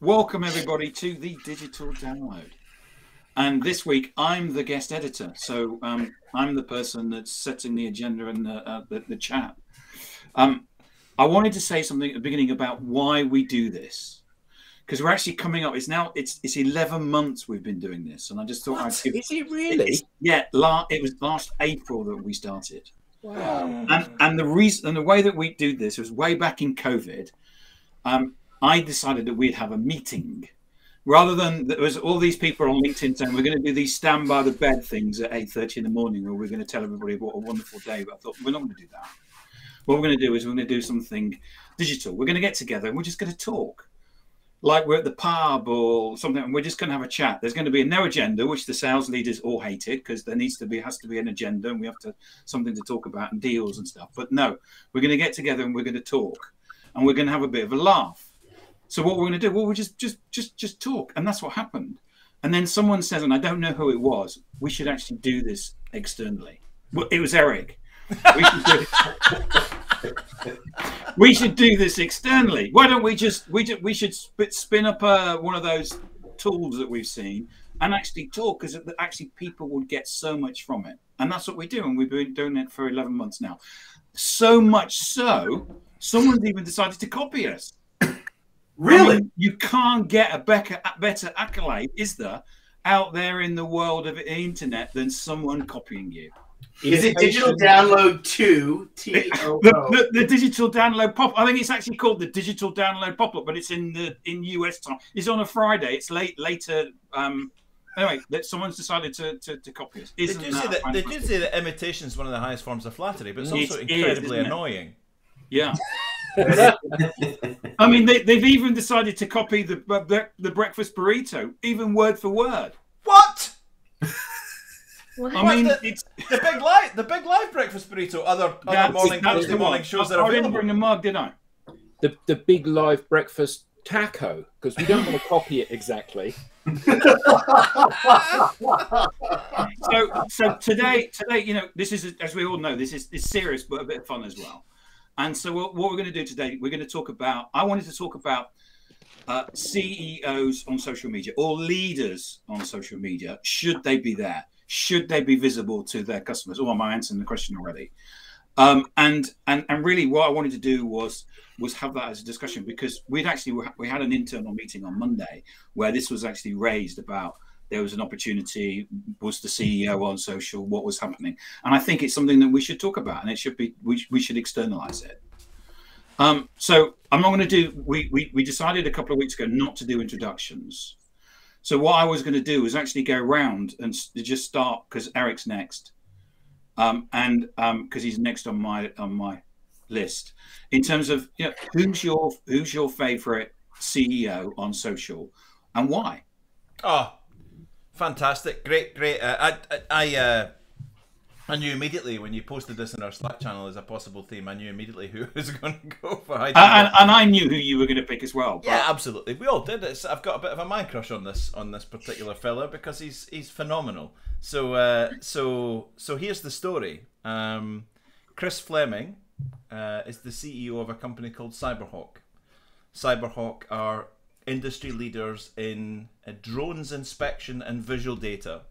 Welcome, everybody, to the digital download. And this week, I'm the guest editor. So um, I'm the person that's setting the agenda and the, uh, the, the, chat. Um, I wanted to say something at the beginning about why we do this. Because we're actually coming up. It's now it's it's eleven months we've been doing this, and I just thought what? I'd give. Is it really? It, yeah, la, it was last April that we started. Wow. And and the reason and the way that we do this was way back in COVID. Um, I decided that we'd have a meeting rather than there was all these people on LinkedIn saying we're going to do these stand by the bed things at 8.30 in the morning where we're going to tell everybody what a wonderful day. But I thought we're not going to do that. What we're going to do is we're going to do something digital. We're going to get together and we're just going to talk. Like we're at the pub or something, and we're just going to have a chat. There's going to be no agenda, which the sales leaders all hated because there needs to be has to be an agenda, and we have to something to talk about and deals and stuff. But no, we're going to get together and we're going to talk, and we're going to have a bit of a laugh so what we're going to do? Well, we just just just just talk, and that's what happened. And then someone says, and I don't know who it was, we should actually do this externally. Well, it was Eric. We should do, we should do this externally. Why don't we just we just, we should spin up one of those tools that we've seen and actually talk because actually people would get so much from it. And that's what we do, and we've been doing it for eleven months now. So much so, someone's even decided to copy us. Really? I mean, you can't get a better, better accolade, is there, out there in the world of the internet than someone copying you? Is it digital download two? T O the, the, the, digital download pop. I think it's actually called the digital download pop up, but it's in the in US time. It's on a Friday. It's late later. Um, anyway, that someone's decided to, to, to copy us. Isn't they do, say that, they do say that imitation is one of the highest forms of flattery, but it's also it incredibly is, annoying. Yeah. I mean, they, have even decided to copy the, the, the breakfast burrito, even word for word. What? What? I mean, the, it's the big live, the big live breakfast burrito. Other other morning Thursday morning shows that are I didn't bring a mug, did I? The the big live breakfast taco because we don't want to copy it exactly. so so today today you know this is as we all know this is is serious but a bit of fun as well. And so, what, what we're going to do today, we're going to talk about. I wanted to talk about uh, CEOs on social media or leaders on social media. Should they be there? Should they be visible to their customers? Oh, am I answering the question already? Um, and and and really, what I wanted to do was was have that as a discussion because we'd actually we had an internal meeting on Monday where this was actually raised about there was an opportunity was the ceo on social what was happening? And i think it's something that we should talk about and it should be we, we should externalize it. Um, so i'm not going to do we, we we decided a couple of weeks ago not to do introductions. So what i was going to do was actually go around and just start because eric's next. Um, and because um, he's next on my on my list. In terms of you know, who's your who's your favorite ceo on social and why? Oh Fantastic, great, great. Uh, I, I, uh, I knew immediately when you posted this in our Slack channel as a possible theme. I knew immediately who was going to go for. And, and, and, I knew who you were going to pick as well. But... Yeah, absolutely. We all did. It's, I've got a bit of a mind crush on this on this particular fella because he's he's phenomenal. So uh, so so here's the story. Um, Chris Fleming uh, is the CEO of a company called Cyberhawk. Cyberhawk are industry leaders in uh, drones inspection and visual data.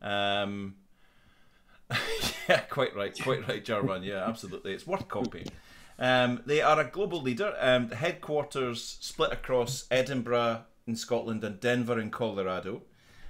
Um, yeah, quite right, quite right, Jarrod. Yeah, absolutely. It's worth copying. Um, they are a global leader. Um, the headquarters split across Edinburgh in Scotland and Denver in Colorado.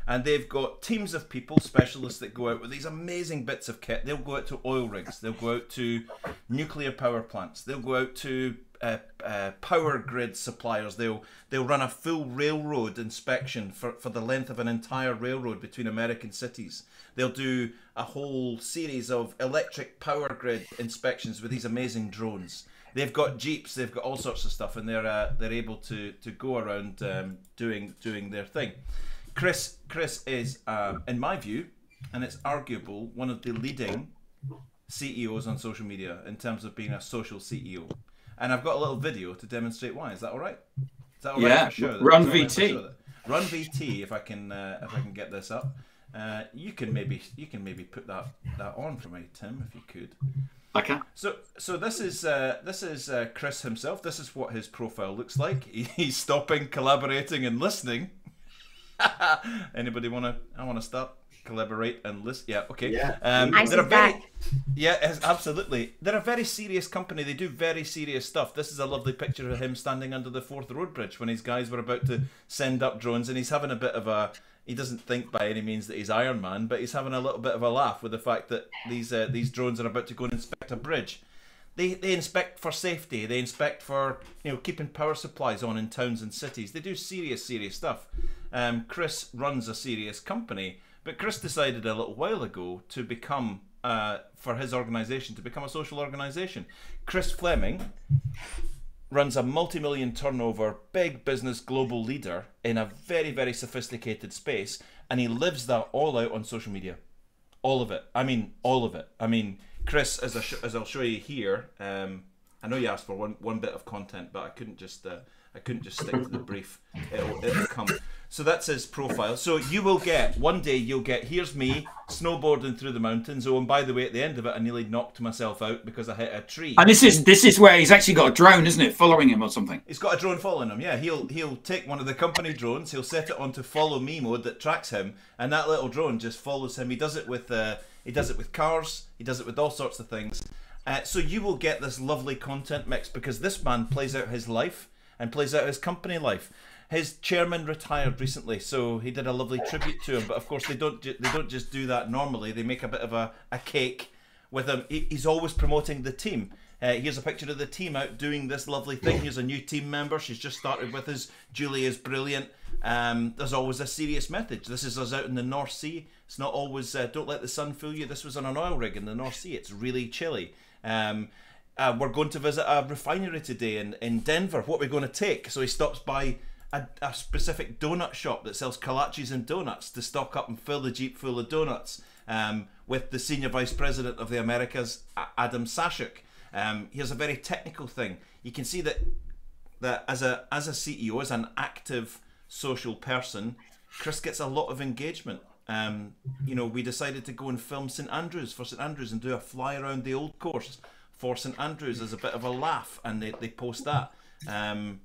And they've got teams of people, specialists that go out with these amazing bits of kit. They'll go out to oil rigs, they'll go out to nuclear power plants, they'll go out to uh, uh, power grid suppliers. They'll they'll run a full railroad inspection for, for the length of an entire railroad between American cities. They'll do a whole series of electric power grid inspections with these amazing drones. They've got jeeps. They've got all sorts of stuff, and they're uh, they're able to to go around um, doing doing their thing. Chris Chris is, um, in my view, and it's arguable, one of the leading CEOs on social media in terms of being a social CEO and I've got a little video to demonstrate why. Is that all right? Is that all yeah. right? Yeah, run VT. Run VT. If I can, uh, if I can get this up, uh, you can maybe you can maybe put that that on for me, Tim, if you could. Okay. So, so this is uh, this is uh, Chris himself. This is what his profile looks like. He, he's stopping, collaborating, and listening. Anybody want to? I want to start, collaborate, and listen. Yeah, okay. Yeah. Um, I they're see very, that. yeah, absolutely. They're a very serious company. They do very serious stuff. This is a lovely picture of him standing under the Forth Road Bridge when his guys were about to send up drones, and he's having a bit of a. He doesn't think by any means that he's Iron Man, but he's having a little bit of a laugh with the fact that these uh, these drones are about to go and inspect a bridge. They, they inspect for safety. They inspect for you know keeping power supplies on in towns and cities. They do serious, serious stuff. Um, Chris runs a serious company, but Chris decided a little while ago to become uh, for his organisation to become a social organisation. Chris Fleming runs a multi-million turnover, big business global leader in a very very sophisticated space, and he lives that all out on social media all of it. I mean, all of it. I mean, Chris, as I sh- as I'll show you here, um, I know you asked for one one bit of content, but I couldn't just uh, I couldn't just stick to the brief. It'll, it'll come. So that's his profile. So you will get one day. You'll get here's me snowboarding through the mountains. Oh, and by the way, at the end of it, I nearly knocked myself out because I hit a tree. And this is this is where he's actually got a drone, isn't it, following him or something? He's got a drone following him. Yeah, he'll he'll take one of the company drones. He'll set it onto follow me mode that tracks him, and that little drone just follows him. He does it with uh, he does it with cars. He does it with all sorts of things. Uh, so you will get this lovely content mix because this man plays out his life and plays out his company life. His chairman retired recently, so he did a lovely tribute to him. But of course, they don't ju- they don't just do that normally. They make a bit of a, a cake with him. He, he's always promoting the team. Uh, here's a picture of the team out doing this lovely thing. Here's a new team member. She's just started with us. Julie is brilliant. Um, there's always a serious message. This is us out in the North Sea. It's not always uh, don't let the sun fool you. This was on an oil rig in the North Sea. It's really chilly. Um, uh, we're going to visit a refinery today in, in Denver. What we're going to take? So he stops by a, a specific donut shop that sells kolaches and donuts to stock up and fill the jeep full of donuts. Um, with the senior vice president of the Americas, Adam Sashuk. Um, here's a very technical thing. You can see that that as a as a CEO, as an active social person, Chris gets a lot of engagement. Um, you know, we decided to go and film St Andrews for St Andrews and do a fly around the old course for St Andrews as a bit of a laugh, and they, they post that. Um,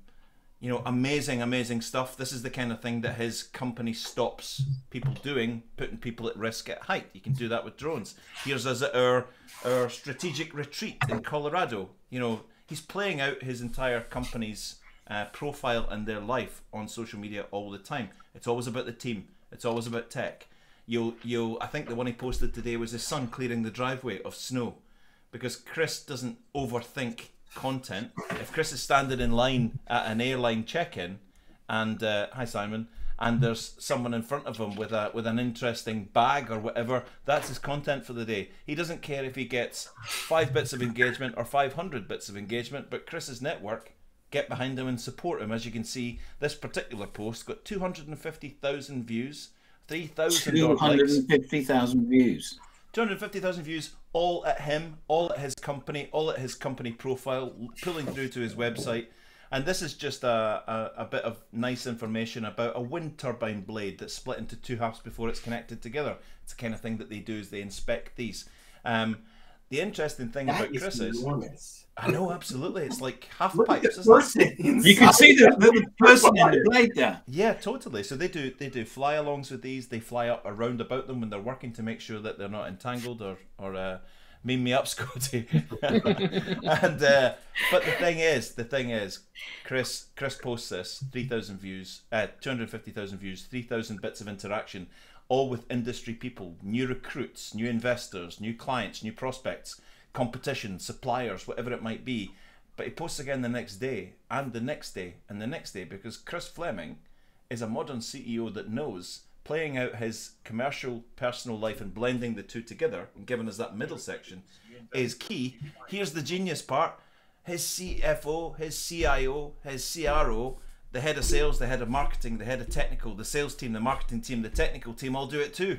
you know, amazing, amazing stuff. This is the kind of thing that his company stops people doing, putting people at risk at height. You can do that with drones. Here's us at our our strategic retreat in Colorado. You know, he's playing out his entire company's uh, profile and their life on social media all the time. It's always about the team. It's always about tech. You'll you'll. I think the one he posted today was his son clearing the driveway of snow, because Chris doesn't overthink content. If Chris is standing in line at an airline check-in, and uh, hi Simon, and there's someone in front of him with a with an interesting bag or whatever, that's his content for the day. He doesn't care if he gets five bits of engagement or five hundred bits of engagement, but Chris's network get behind him and support him. As you can see, this particular post got two hundred and fifty thousand views, three thousand Two likes. hundred and fifty thousand views. 250,000 views, all at him, all at his company, all at his company profile, pulling through to his website. And this is just a, a, a bit of nice information about a wind turbine blade that's split into two halves before it's connected together. It's the kind of thing that they do is they inspect these. Um, the interesting thing That about is Chris is, enormous. I know absolutely, it's like half Look pipes, the isn't it? You can see the, the person in the blade there. Yeah, totally. So they do they do fly-alongs with these. They fly up around about them when they're working to make sure that they're not entangled or or uh, mean me up, Scotty. and uh, but the thing is, the thing is, Chris Chris posts this three thousand views, uh, two hundred fifty thousand views, three thousand bits of interaction, all with industry people, new recruits, new investors, new clients, new prospects, competition, suppliers, whatever it might be. But he posts again the next day, and the next day, and the next day, because Chris Fleming is a modern CEO that knows playing out his commercial personal life and blending the two together and giving us that middle section is key. Here's the genius part his CFO, his CIO, his CRO, the head of sales, the head of marketing, the head of technical, the sales team, the marketing team, the technical team all do it too.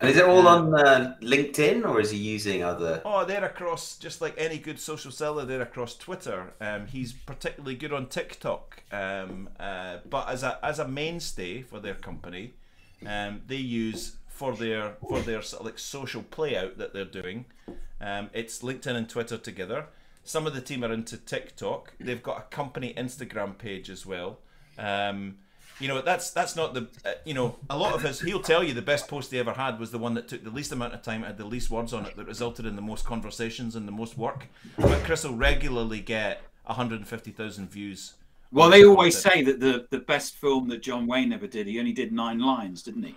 And is it all on uh, LinkedIn or is he using other? Oh, they're across just like any good social seller. They're across Twitter. Um, he's particularly good on TikTok. Um, uh, but as a as a mainstay for their company, um, they use for their for their sort of like social play out that they're doing. Um, it's LinkedIn and Twitter together. Some of the team are into TikTok. They've got a company Instagram page as well. Um, you know that's that's not the uh, you know a lot of his he'll tell you the best post he ever had was the one that took the least amount of time had the least words on it that resulted in the most conversations and the most work but chris will regularly get 150000 views Well, they always say that the, the best film that John Wayne ever did, he only did nine lines, didn't he?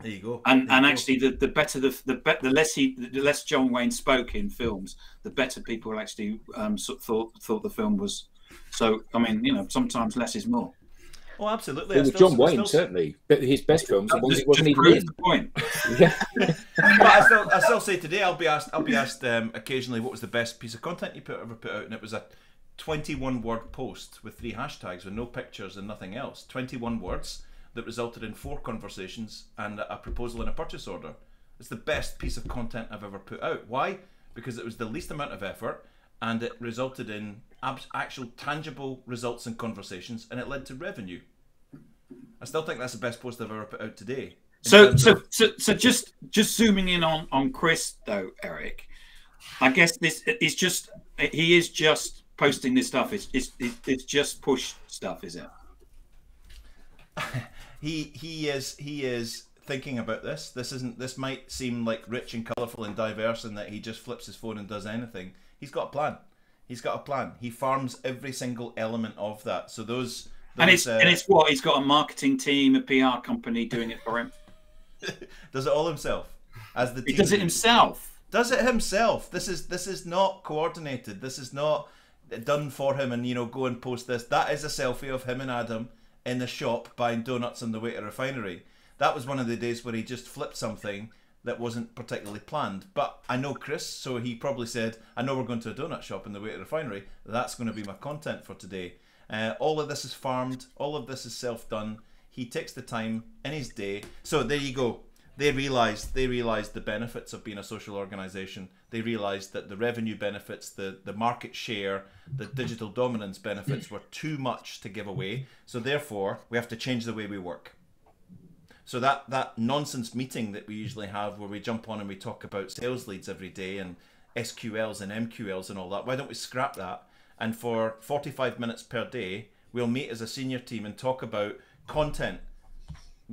there you go And There and you go. actually, the, the better the the, be, the less he the less John Wayne spoke in films, the better people actually um, thought thought the film was. So I mean, you know, sometimes less is more. Oh absolutely I Well, still- John Wayne, still- certainly. But his best films are ones Just, he wasn't even in. the point. Yeah. but I still, I still say today I'll be asked I'll be asked um, occasionally what was the best piece of content you put ever put out and it was a 21 word post with three hashtags with no pictures and nothing else 21 words that resulted in four conversations and a proposal and a purchase order it's the best piece of content I've ever put out why because it was the least amount of effort and it resulted in abs- actual tangible results and conversations and it led to revenue I still think that's the best post I've ever put out today So, so, of- so, so, just just zooming in on on Chris though, Eric. I guess this is just he is just posting this stuff. It's it's it's just push stuff, is it? he he is he is thinking about this. This isn't. This might seem like rich and colourful and diverse, in that he just flips his phone and does anything. He's got a plan. He's got a plan. He farms every single element of that. So those. And it's uh, and it's what he's got a marketing team, a PR company doing it for him. does it all himself as the He does it himself. does it himself. This is this is not coordinated. This is not done for him. And you know, go and post this. That is a selfie of him and Adam in the shop buying donuts on the way to refinery. That was one of the days where he just flipped something that wasn't particularly planned. But I know Chris, so he probably said, "I know we're going to a donut shop in the way to refinery. That's going to be my content for today." Uh, all of this is farmed. All of this is self-done. He takes the time in his day. So there you go they realized they realized the benefits of being a social organization they realized that the revenue benefits the the market share the digital dominance benefits were too much to give away so therefore we have to change the way we work so that that nonsense meeting that we usually have where we jump on and we talk about sales leads every day and SQLs and MQLs and all that why don't we scrap that and for 45 minutes per day we'll meet as a senior team and talk about content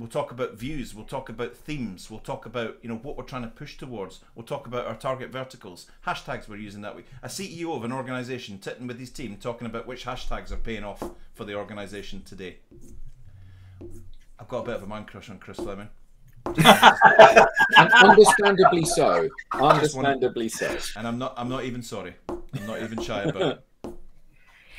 We'll talk about views. We'll talk about themes. We'll talk about you know what we're trying to push towards. We'll talk about our target verticals, hashtags we're using that week. A CEO of an organisation sitting with his team talking about which hashtags are paying off for the organisation today. I've got a bit of a man crush on Chris Fleming. And understandably so. Understandably so. and I'm not. I'm not even sorry. I'm not even shy about it.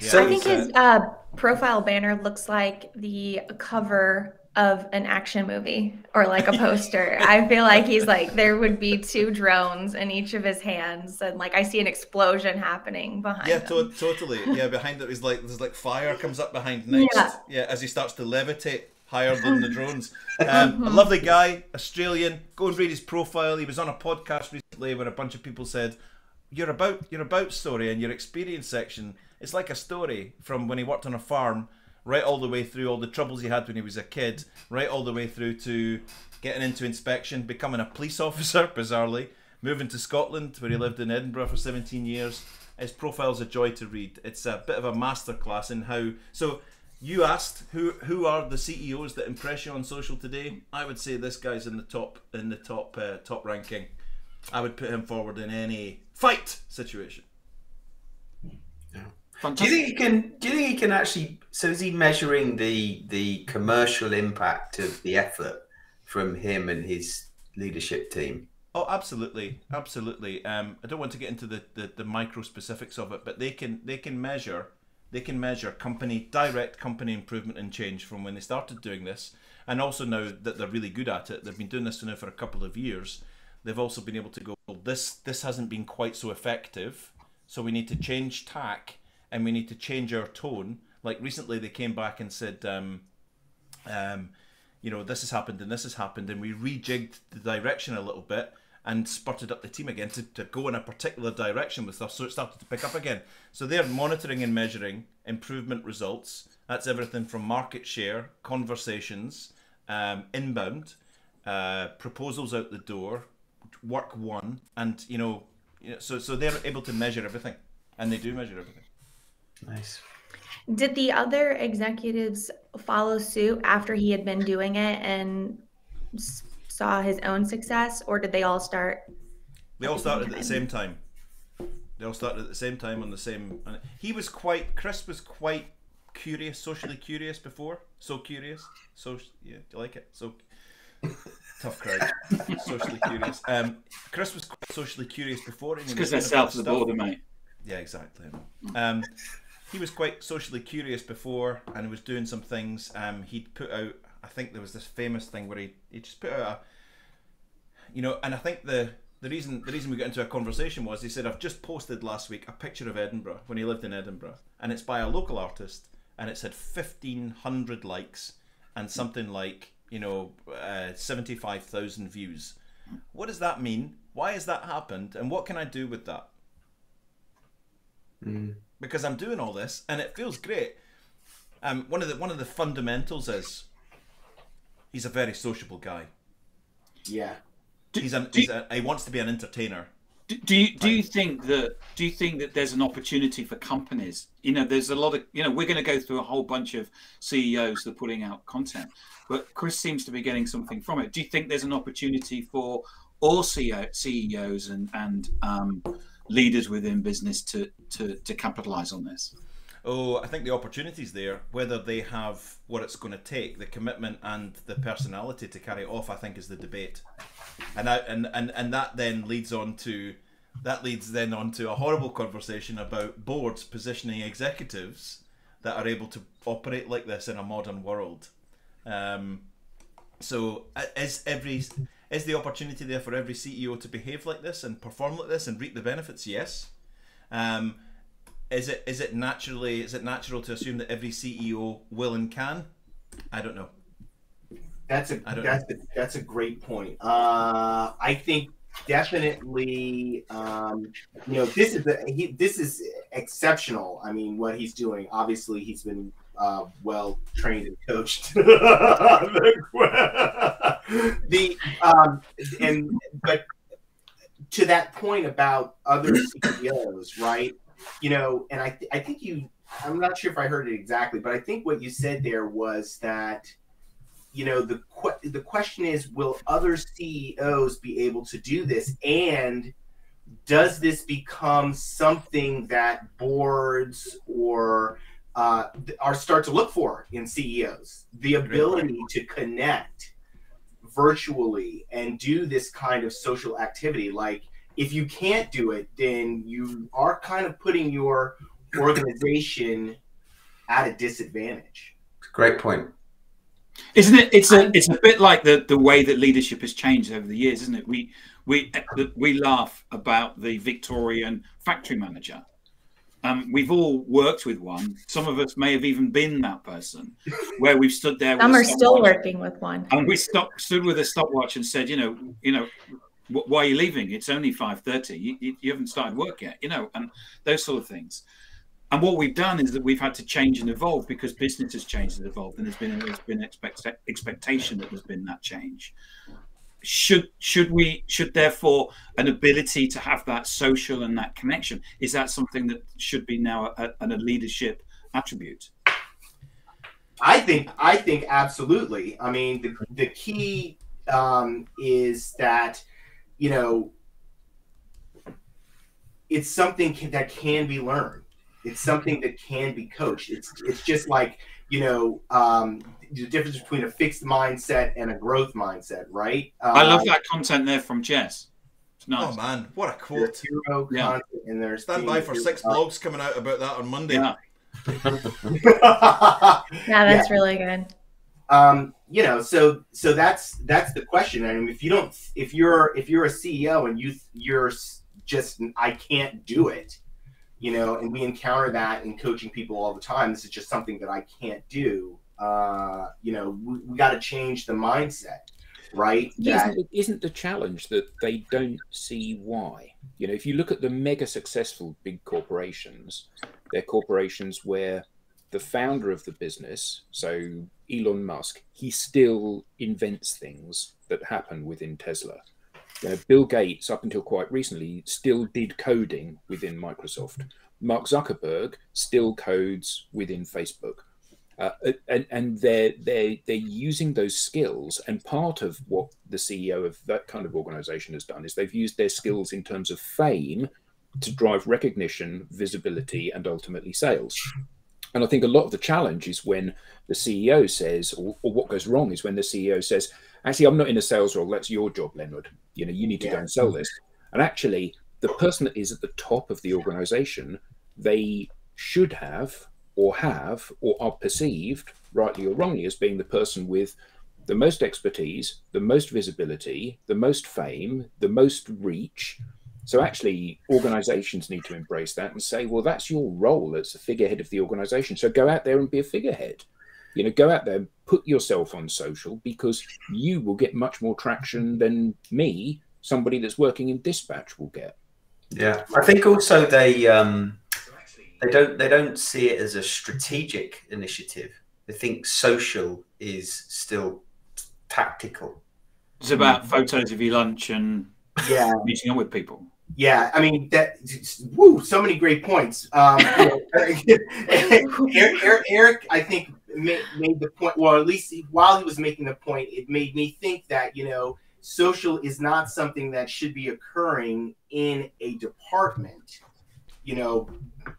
Yeah, So- I think his uh, profile banner looks like the cover of an action movie or like a poster. I feel like he's like there would be two drones in each of his hands, and like I see an explosion happening behind. yeah, him. to- totally. Yeah, behind it is like there's like fire comes up behind next. Yeah. Yeah, as he starts to levitate higher than the drones. Um, a lovely guy, Australian. Go and read his profile. He was on a podcast recently where a bunch of people said, "Your about your about story and your experience section. It's like a story from when he worked on a farm." Right all the way through all the troubles he had when he was a kid, right all the way through to getting into inspection, becoming a police officer, bizarrely, moving to Scotland where he lived in Edinburgh for 17 years. His profile's a joy to read. It's a bit of a masterclass in how. So you asked who who are the CEOs that impress you on social today? I would say this guy's in the top in the top uh, top ranking. I would put him forward in any fight situation. Do you think he can? Do you think he can actually? So is he measuring the the commercial impact of the effort from him and his leadership team? Oh, absolutely, absolutely. Um, I don't want to get into the, the, the micro specifics of it, but they can they can measure they can measure company direct company improvement and change from when they started doing this, and also now that they're really good at it, they've been doing this now for a couple of years. They've also been able to go, well, this this hasn't been quite so effective, so we need to change tack and we need to change our tone. Like recently, they came back and said. Um, um, you know, this has happened and this has happened, and we rejigged the direction a little bit and spurted up the team again to, to go in a particular direction with stuff, so it started to pick up again. So they're monitoring and measuring improvement results. That's everything from market share, conversations, um, inbound, uh, proposals out the door, work one, and you know, you know, so so they're able to measure everything, and they do measure everything. Nice. Did the other executives follow suit after he had been doing it and saw his own success, or did they all start? They all the started at the same time. They all started at the same time on the same. on- He was quite. Chris was quite curious, socially curious before. So curious. So yeah, do you like it? So tough crowd. socially curious. Um, Chris was quite socially curious before. Because they're doing a bit south of the border, mate. Yeah, exactly. Um, he was quite socially curious before, and he was doing some things. Um, he'd put out. I think there was this famous thing where he, he just put out a. You know, and I think the the reason the reason we got into a conversation was he said I've just posted last week a picture of Edinburgh when he lived in Edinburgh, and it's by a local artist, and it's had fifteen hundred likes and something like you know uh, seventy five thousand views. What does that mean? Why has that happened? And what can I do with that? Because I'm doing all this and it feels great. Um, one of the one of the fundamentals is he's a very sociable guy. Yeah. He's an, do he's a, he wants to be an entertainer. Do, do you do you think that do you think that there's an opportunity for companies? You know, there's a lot of you know we're going to go through a whole bunch of CEOs that are putting out content, but Chris seems to be getting something from it. Do you think there's an opportunity for all CEO, CEOs and and um, leaders within business to to to capitalize on this? Oh, I think the opportunity's there. Whether they have what it's going to take, the commitment and the personality to carry it off, I think is the debate. And I, and, and and that then leads on to that leads then on to a horrible conversation about boards positioning executives that are able to operate like this in a modern world. Um, so is every is the opportunity there for every CEO to behave like this and perform like this and reap the benefits? Yes. Um, is it is it naturally is it natural to assume that every CEO will and can? I don't know. That's a that's a, that's a great point. Uh, I think definitely, um, you know, this is the, he, this is exceptional. I mean, what he's doing. Obviously, he's been uh, well trained and coached. the um, and but to that point about other CEOs, right? You know, and I th- I think you. I'm not sure if I heard it exactly, but I think what you said there was that you know the que- the question is will other CEOs be able to do this and does this become something that boards or uh, are start to look for in CEOs the ability to connect virtually and do this kind of social activity like if you can't do it then you are kind of putting your organization at a disadvantage Great point. Isn't it? It's a it's a bit like the the way that leadership has changed over the years, isn't it? We we we laugh about the Victorian factory manager. Um, we've all worked with one. Some of us may have even been that person, where we've stood there. Some are still working with one. And we stopped, stood with a stopwatch and said, you know, you know, wh- why are you leaving? It's only five thirty. You, you, you haven't started work yet, you know, and those sort of things. And what we've done is that we've had to change and evolve because business has changed and evolved, and there's been there's been expect, expectation that there's been that change. Should should we should therefore an ability to have that social and that connection is that something that should be now a, a, a leadership attribute? I think I think absolutely. I mean, the the key um, is that you know it's something ca- that can be learned. It's something that can be coached. It's it's just like you know um, the difference between a fixed mindset and a growth mindset, right? I love Uh, that content there from Jess. It's nice. Oh man, what a quote! hero Yeah. and there's Stand by for six blogs coming out about that on Monday. Yeah. Yeah, that's really good. um, you know, so so that's that's the question. I mean, if you don't, if you're if you're a CEO and you you're just I can't do it, you know, and we encounter that in coaching people all the time. This is just something that I can't do. Uh, you know, we, we got to change the mindset, right? That Isn't, the- isn't the challenge that they don't see why? You know, if you look at the mega successful big corporations, they're corporations where the founder of the business, so Elon Musk, he still invents things that happen within Tesla. You know, Bill Gates, up until quite recently, still did coding within Microsoft. Mark Zuckerberg still codes within Facebook. Uh, and and they're, they're, they're using those skills. And part of what the CEO of that kind of organization has done is they've used their skills in terms of fame to drive recognition, visibility, and ultimately sales. And I think a lot of the challenge is when the CEO says, or, or, what goes wrong is when the CEO says, actually, I'm not in a sales role. That's your job, Leonard. You know, you need to yeah. go and sell this. And actually, the person that is at the top of the organization, they should have or have or are perceived, rightly or wrongly, as being the person with the most expertise, the most visibility, the most fame, the most reach, so actually, organizations need to embrace that and say, well, that's your role as a figurehead of the organization. So go out there and be a figurehead. You know, go out there and put yourself on social because you will get much more traction than me, somebody that's working in dispatch, will get. Yeah, I think also they um, they don't they don't see it as a strategic initiative. They think social is still tactical. It's about photos of your lunch and yeah meeting up with people. Yeah, I mean that. Woo! So many great points. Um, Eric, Eric, I think made, made the point. Well, at least while he was making the point, it made me think that you know, social is not something that should be occurring in a department. You know,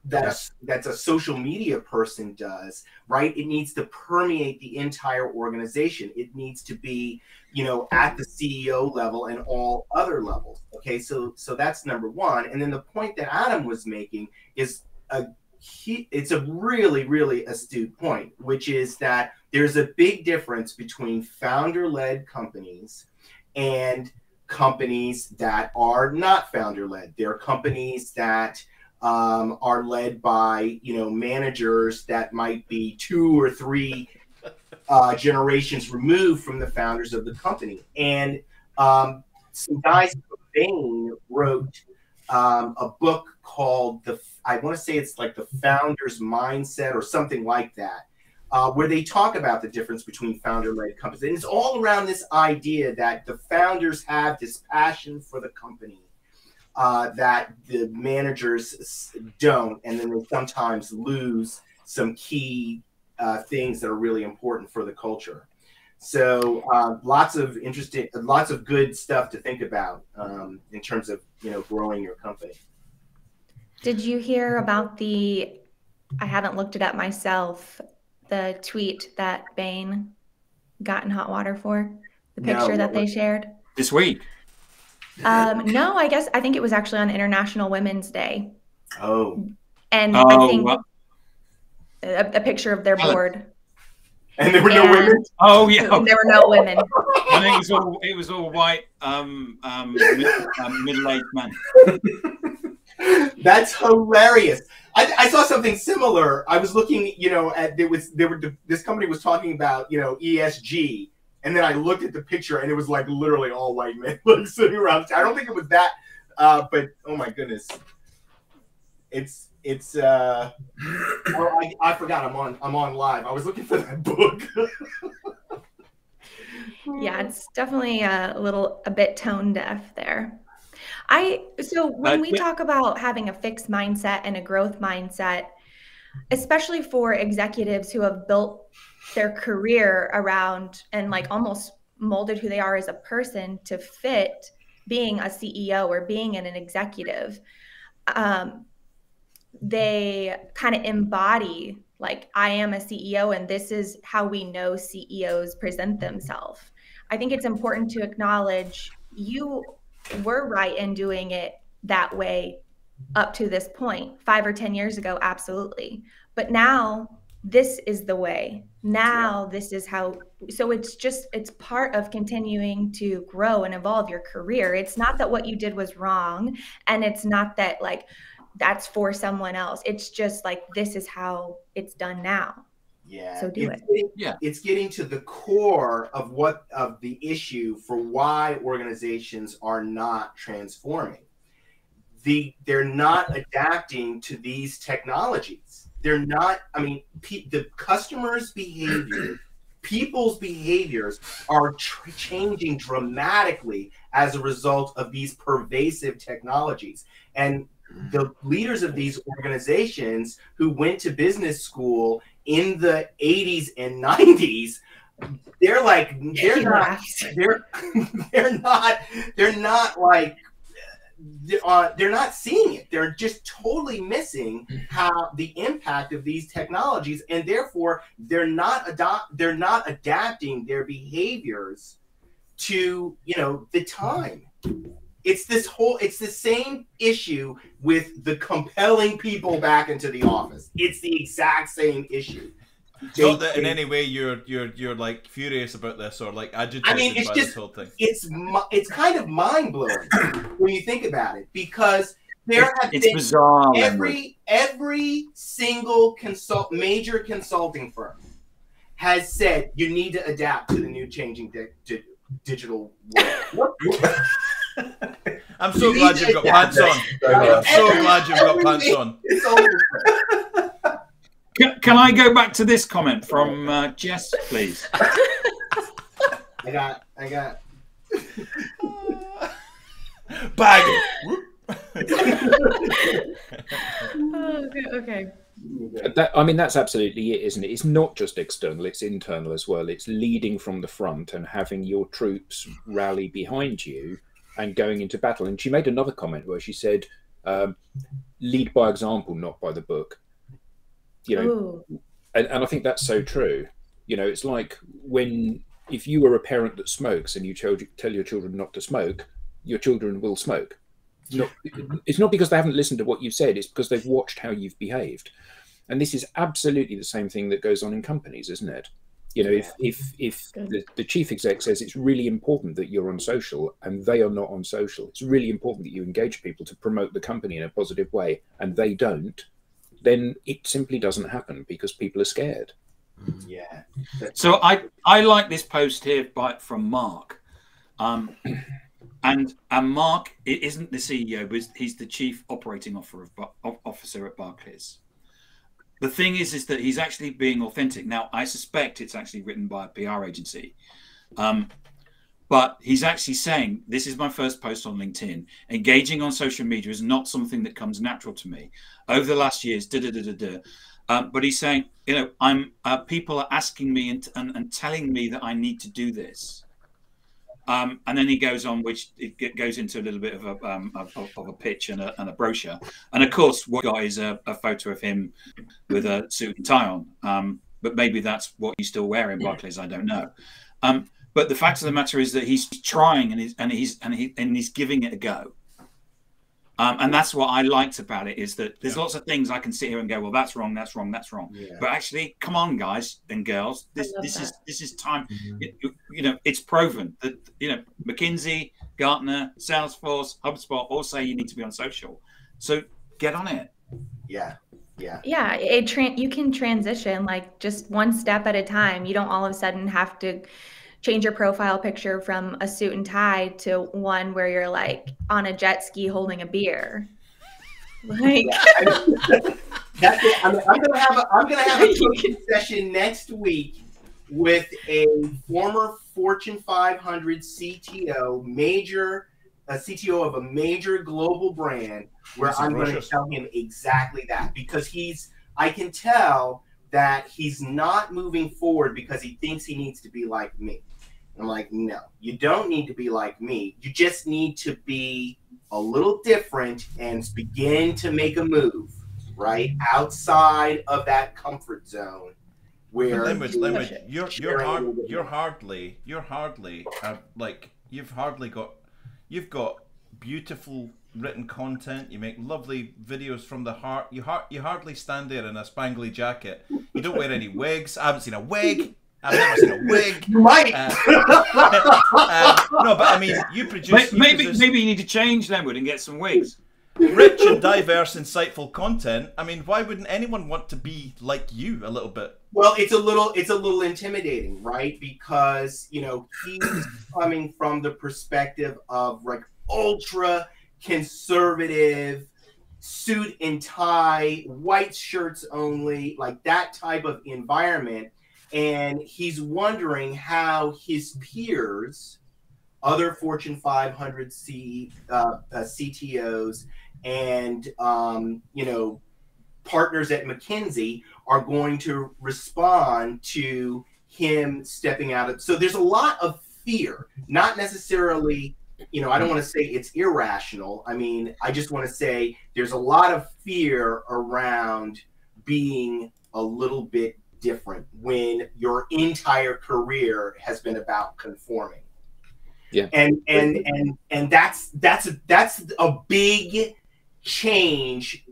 that's that's a social media person does, right? It needs to permeate the entire organization. It needs to be, you know, at the CEO level and all other levels. Okay, so so that's number one. And then the point that Adam was making is a he, it's a really really astute point, which is that there's a big difference between founder-led companies and companies that are not founder-led. They're companies that um, are led by you know managers that might be two or three uh, generations removed from the founders of the company. And um, some guys Bain wrote um, a book called the I want to say it's like the founder's mindset or something like that. Uh, where they talk about the difference between founder-led companies, and it's all around this idea that the founders have this passion for the company, uh, that the managers don't, and then they sometimes lose some key uh, things that are really important for the culture. So uh, lots of interesting, lots of good stuff to think about um, in terms of you know growing your company. Did you hear about the? I haven't looked it up myself. The tweet that Bain got in hot water for the picture no, that they shared this week. Um, no, I guess I think it was actually on International Women's Day. Oh. And oh, I think well. a, a, picture of their board. And there were and no women. Oh yeah, there were no women. I think it was all it was all white, um, um, mid, um middle-aged men. That's hilarious. I, I, saw something similar. I was looking, you know, at there was there were this company was talking about you know ESG, and then I looked at the picture, and it was like literally all white men like sitting around. I don't think it was that, uh, but oh my goodness, it's it's. uh oh, I, I forgot. I'm on. I'm on live. I was looking for that book. yeah, it's definitely a little a bit tone deaf there. I so when we talk about having a fixed mindset and a growth mindset, especially for executives who have built their career around and like almost molded who they are as a person to fit being a CEO or being in an executive, um, they kind of embody like I am a CEO and this is how we know CEOs present themselves. I think it's important to acknowledge you were right in doing it that way up to this point. 5 or 10 years ago absolutely. But now this is the way. Now yeah. this is how so it's just it's part of continuing to grow and evolve your career. It's not that what you did was wrong and it's not that like that's for someone else. It's just like this is how it's done now. Yeah. So do it's it. getting, yeah. it's getting to the core of what of the issue for why organizations are not transforming. The they're not adapting to these technologies they're not. I mean, pe- the customers' behavior, people's behaviors are tr- changing dramatically as a result of these pervasive technologies. And the leaders of these organizations who went to business school in the 80s and 90s they're like they're not they're they're not they're not like uh, they're not seeing it. They're just totally missing how the impact of these technologies, and therefore they're not adopt they're not adapting their behaviors to you know the time. It's this whole it's the same issue with the compelling people back into the office. It's the exact same issue. It's not that in any way you're you're you're like furious about this or like agitated I mean, it's by just this whole thing. it's it's kind of mind blowing when you think about it because there have It's been bizarre. Every every single consult major consulting firm has said you need to adapt to the new changing di- di- digital world. I'm so You glad you've got pants on. I'm so glad you've got pants Everything on. is over. Can, can I go back to this comment from uh, Jess, please? I got I got Bag. Oh, okay, okay. That, I mean, that's absolutely it, isn't it? It's not just external; it's internal as well. It's leading from the front and having your troops rally behind you and going into battle. And she made another comment where she said, um, "Lead by example, not by the book." You know, Ooh. and, and I think that's so mm-hmm. true. You know, it's like when if you are a parent that smokes and you tell, tell your children not to smoke, your children will smoke. It's not, it's not because they haven't listened to what you've said; it's because they've watched how you've behaved. And this is absolutely the same thing that goes on in companies, isn't it? You know, if if if the, the chief exec says it's really important that you're on social and they are not on social, it's really important that you engage people to promote the company in a positive way, and they don't, then it simply doesn't happen because people are scared. yeah. So I I like this post here by from Mark, um, and and Mark i- isn't the CEO, but he's the chief operating officer of Bar- of- officer at Barclays. The thing is, is that he's actually being authentic. Now I suspect it's actually written by a PR agency, um, but he's actually saying this is my first post on LinkedIn. Engaging on social media is not something that comes natural to me. Over the last years, da da da da da. Um, but he's saying, you know, I'm uh, people are asking me and, and, and telling me that I need to do this. Um, and then he goes on, which it goes into a little bit of a, um, of, of- a pitch and a, and a brochure. And of course, what got is a, a photo of him with a suit and tie on. Um, but maybe that's what he's still wearing, Barclays. I don't know. But the fact of the matter is that he's trying and he's and he's and he and he's giving it a go. Um, and that's what I liked about it is that there's lots of things I can sit here and go, well, that's wrong, that's wrong, that's wrong. Yeah. But actually, come on, guys and girls, this this is this is time. You, you- you know, it's proven that you know McKinsey, Gartner, Salesforce, HubSpot all say you need to be on social. So get on it. Yeah. Yeah. Yeah, it tran you can transition like just one step at a time. You don't all of a sudden have to change your profile picture from a suit and tie to one where you're like on a jet ski holding a beer. Like That's it. I'm, I'm gonna have a, I'm gonna have a coaching session next week with a former Fortune 500 CTO, major a CTO of a major global brand, where Some I'm going to tell him exactly that because he's I can tell that he's not moving forward because he thinks he needs to be like me. I'm like, no, you don't need to be like me. You just need to be a little different and begin to make a move right outside of that comfort zone where Linwood, you- Linwood, Push it. you're you're hard, you're hardly you're hardly uh, like you've hardly got you've got beautiful written content. You make lovely videos from the heart. You har- you hardly stand there in a spangly jacket. You don't wear any wigs. I haven't seen a wig. I've never seen a wig. you might. Uh, um, no, but I mean, you produce May- you Maybe produce maybe you need to change Lenwood and get some wigs. rich and diverse, insightful content. I mean, why wouldn't anyone want to be like you a little bit? Well, it's a little it's a little intimidating, right? Because you know he's coming from the perspective of like ultra conservative, suit and tie, white shirts only, like that type of environment. And he's wondering how his peers, other Fortune 500 C, uh, uh, CTOs, and um, you know partners at McKinsey are going to respond to him stepping out of. So there's a lot of fear, not necessarily you know, I don't want to say it's irrational. I mean, I just want to say there's a lot of fear around being a little bit different when your entire career has been about conforming. Yeah. And and and and that's that's a, that's a big change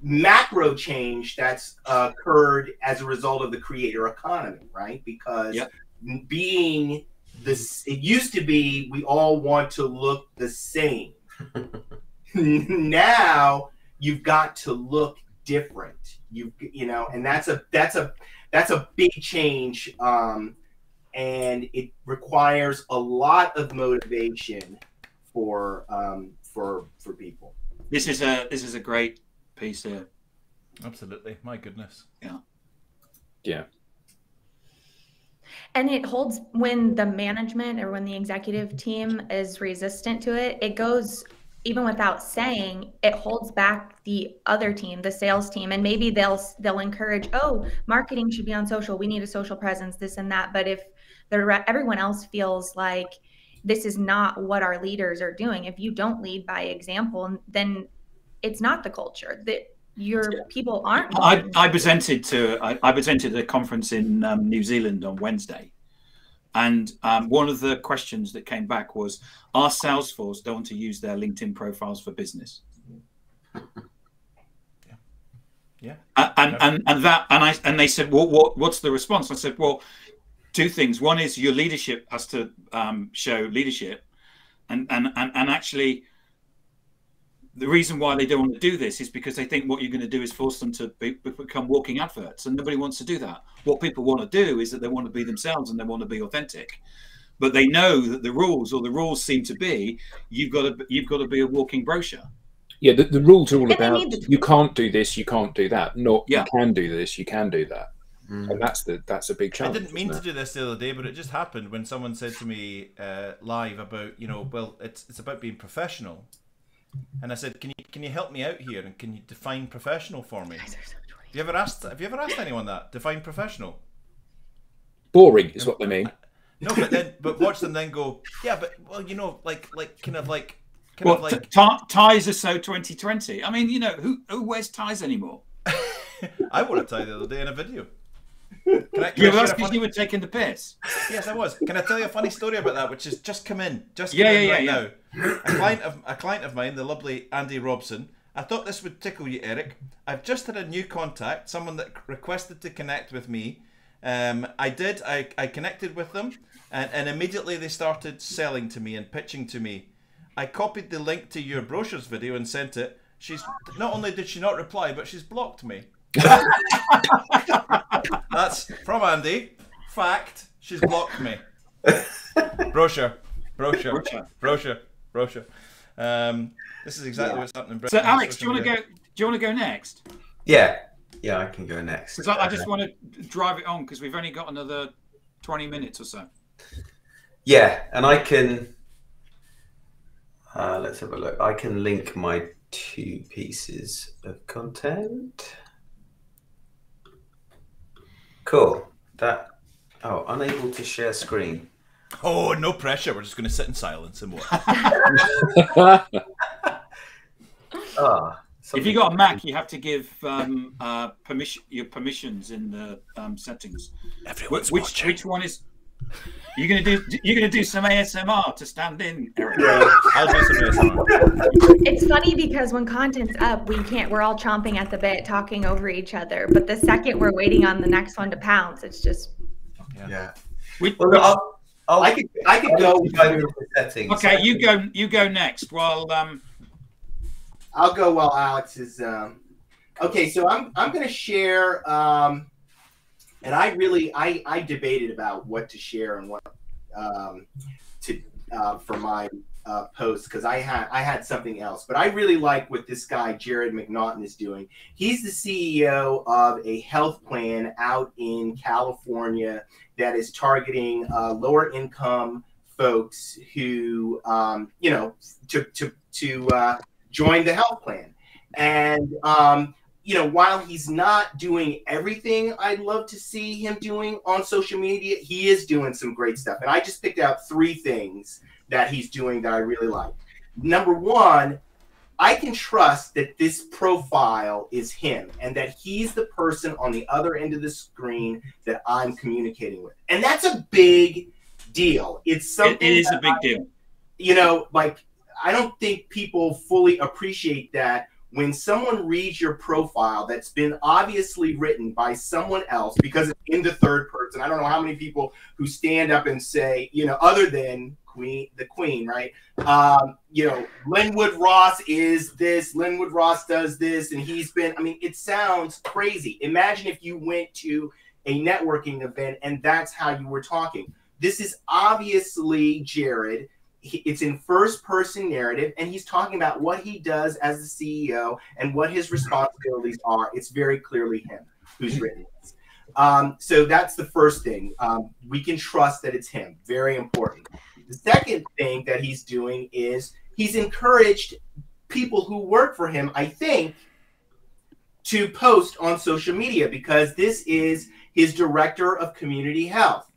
macro change that's occurred as a result of the creator economy, right? Because yep. being this it used to be we all want to look the same now you've got to look different you you know and that's a that's a that's a big change um and it requires a lot of motivation for um for for people. This is a this is a great piece here absolutely. My goodness. Yeah. Yeah. And it holds when the management or when the executive team is resistant to it, it goes even without saying it holds back the other team the sales team. And maybe they'll they'll encourage oh marketing should be on social. We need a social presence this and that. But if the everyone else feels like this is not what our leaders are doing if you don't lead by example then it's not the culture. That your people aren't. I, I presented to I, I, presented at a conference in um, New Zealand on Wednesday, and um, one of the questions that came back was, "Are Salesforce don't want to use their LinkedIn profiles for business?" Yeah, yeah, and and and that and I and they said, "Well, what what's the response?" I said, "Well, two things. One is your leadership has to um, show leadership, and and and and actually." The reason why they don't want to do this is because they think what you're going to do is force them to be, become walking adverts, and nobody wants to do that. What people want to do is that they want to be themselves and they want to be authentic, but they know that the rules or the rules seem to be you've got to you've got to be a walking brochure. Yeah, the, the rules are all about you can't do this, you can't do that. Not yeah. you can do this, you can do that. Mm. And that's the that's a big challenge. I didn't mean to do this the other day, but it just happened when someone said to me uh, live about you know, well, it's it's about being professional and I said, "Can you can you help me out here and can you define professional for me?" Have you ever asked Have you ever asked anyone that? Define professional. Boring is what they mean. No, but then but watch them then go. Yeah, but well, you know, like like kind of like kind well, of like t- ties are so 2020. I mean, you know, who who wears ties anymore? I wore a tie the other day in a video. Can I, can yeah, well, that's because funny... you were taking the piss. Yes, I was. Can I tell you a funny story about that, which has just come in, just yeah, yeah, yeah, right yeah. now? A client of a client of mine, the lovely Andy Robson. I thought this would tickle you, Eric. I've just had a new contact, someone that requested to connect with me. Um, I did. I, I connected with them, and, and immediately they started selling to me and pitching to me. I copied the link to your brochures video and sent it. She's not only did she not reply, but she's blocked me. That's from Andy. Fact. She's blocked me. brochure. Brochure. Brochure. Brochure. Um, this is exactly yeah. what's happening. So, Alex, do you want to go? Do you want to go next? Yeah. Yeah, I can go next. Because I, I, just want to drive it on because we've only got another twenty minutes or so. Yeah, and I can. Uh, let's have a look. I can link my two pieces of content. Cool. That. Oh, unable to share screen. Oh, no pressure. We're just going to sit in silence and watch. ah, if you got a Mac, you have to give um, uh, permission your permissions in the um, settings. Everyone's which watching. which one is? You're gonna do you're gonna do some ASMR to stand in, Eric. Yeah, I'll do some ASMR. It's funny because when content's up, we can't. We're all chomping at the bit, talking over each other. But the second we're waiting on the next one to pounce, it's just. Yeah. yeah. We, well, I'll, I'll, I could I could go settings. Okay, you go you go next. While um. I'll go while Alex is um. Okay, so I'm I'm gonna share um and I really I I debated about what to share and what um, to uh, for my uh, post because I had I had something else, but I really like what this guy Jarrod McNaughton is doing. He's the CEO of a health plan out in California that is targeting uh, lower income folks who um, you know to to to uh, join the health plan, and um, you know, while he's not doing everything I'd love to see him doing on social media, he is doing some great stuff. And I just picked out three things that he's doing that I really like. Number one, I can trust that this profile is him and that he's the person on the other end of the screen that I'm communicating with. And that's a big deal. It's something it is a big I, deal. You know, like I don't think people fully appreciate that when someone reads your profile that's been obviously written by someone else because it's in the third person. I don't know how many people who stand up and say, you know, other than Queen, the Queen, right? Um, you know, Linwood Ross is this, Linwood Ross does this, and he's been, I mean, it sounds crazy. Imagine if you went to a networking event and that's how you were talking. This is obviously Jarrod it's in first person narrative and he's talking about what he does as the ceo and what his responsibilities are it's very clearly him who's written this um, so that's the first thing um, we can trust that it's him very important the second thing that he's doing is he's encouraged people who work for him i think to post on social media because this is his director of community health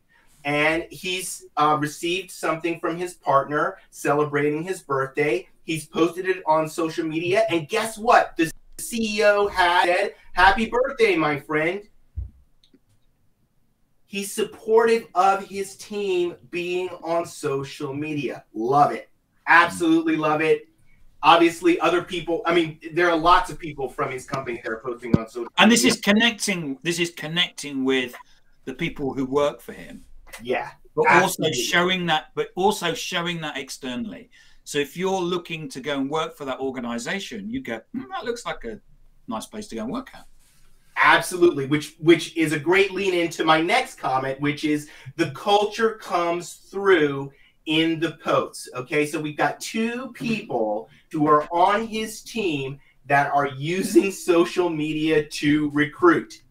and he's uh, received something from his partner celebrating his birthday. He's posted it on social media, and guess what? The CEO had said, "Happy birthday, my friend." He's supportive of his team being on social media. Love it. Absolutely love it. Obviously, other people, I mean, there are lots of people from his company that are posting on social And this is connecting this is connecting with the people who work for him yeah. But absolutely. also showing that, but also showing that externally. So if you're looking to go and work for that organization, you go, mm, that looks like a nice place to go and work at. Absolutely, which which is a great lean into my next comment, which is the culture comes through in the posts. Okay, so we've got two people who are on his team that are using social media to recruit.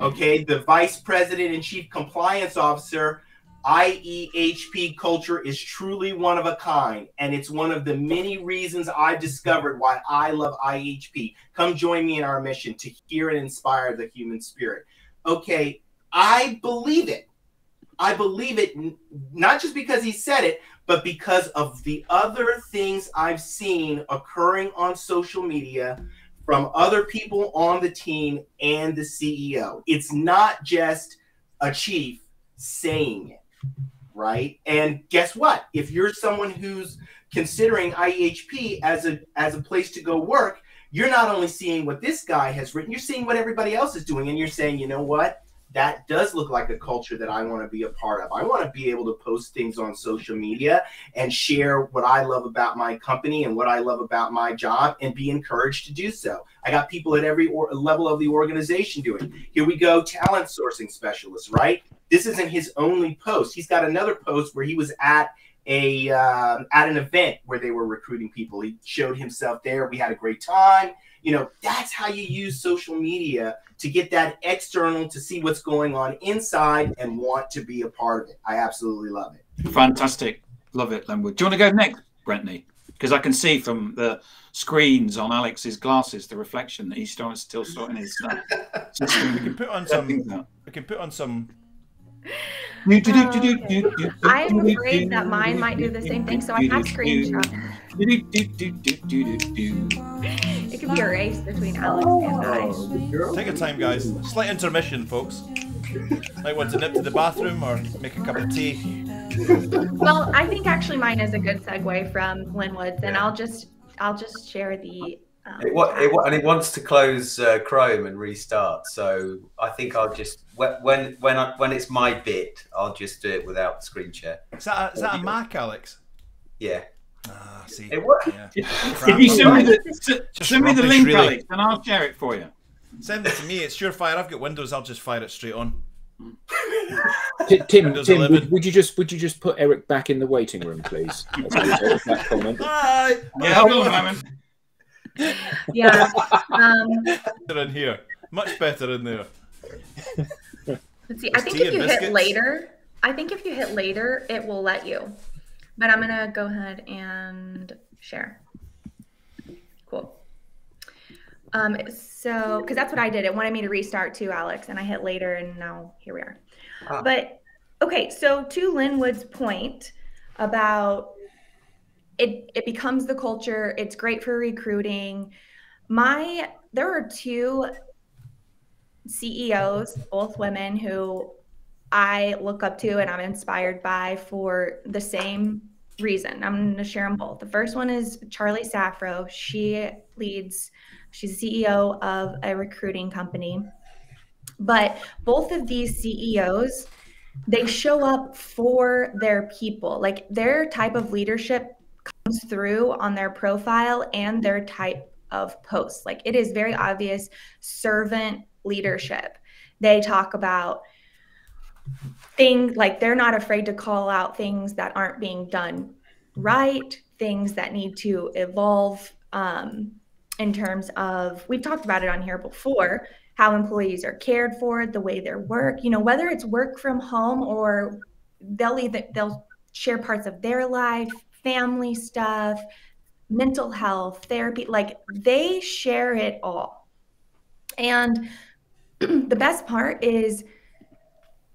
Okay, the vice president and chief compliance officer, IEHP culture is truly one of a kind, and it's one of the many reasons I've discovered why I love IEHP. Come join me in our mission to hear and inspire the human spirit. Okay, I believe it. I believe it not just because he said it, but because of the other things I've seen occurring on social media from other people on the team and the CEO. It's not just a chief saying it, right? And guess what? If you're someone who's considering IEHP as a as a place to go work, you're not only seeing what this guy has written, you're seeing what everybody else is doing and you're saying, "You know what? That does look like a culture that I want to be a part of. I want to be able to post things on social media and share what I love about my company and what I love about my job and be encouraged to do so. I got people at every or- level of the organization doing. Here we go, talent sourcing specialist, right? This isn't his only post. He's got another post where he was at a uh, at an event where they were recruiting people. He showed himself there. We had a great time you know that's how you use social media to get that external to see what's going on inside and want to be a part of it i absolutely love it fantastic love it Lenwood. do you want to go next Brentney? because i can see from the screens on alex's glasses the reflection that he's still still sorting his stuff we can put on some we can put on some I'm afraid that mine might do the same thing, so I have screenshots. It could be a race between Alex and I. Take your time, guys. Slight intermission, folks. Might want to nip to the bathroom or make a cup of tea. Well, I think actually mine is a good segue from Linwood's, and I'll just I'll just share the um, it, it, and it wants to close uh, Chrome and restart. So I think I'll just when when I, when it's my bit, I'll just do it without the screen share. Is that a, is that a Mac, Alex? Yeah. See. It, yeah. If you send me the send me the link, really. Alex, and I'll share it for you. Send it to me. It's surefire. I've got Windows. I'll just fire it straight on. T- Tim, Tim, would, would you just would you just put Eric back in the waiting room, please? That's I that comment. Hi. Yeah, hold on a moment. Yeah. Um, Better in here. Much better in there. let's see. I think if and you hit later, I think if you hit later, it will let you. But I'm gonna go ahead and share. Cool. Um, so because that's what I did. It wanted me to restart too, Alex, and I hit later, and now here we are. Ah. But okay, so to Linwood's point about it, it becomes the culture. It's great for recruiting. My there are two CEOs, both women, who I look up to and I'm inspired by for the same reason. I'm going to share them both. The first one is Charlie Saffro. She leads, she's CEO of a recruiting company. But both of these CEOs, they show up for their people. Like their type of leadership comes through on their profile and their type of posts. Like it is very obvious servant leadership. They talk about things like they're not afraid to call out things that aren't being done right, things that need to evolve um, in terms of, we've talked about it on here before, how employees are cared for, the way their work, you know, whether it's work from home or they'll either, they'll share parts of their life, family stuff, mental health, therapy, like they share it all. And the best part is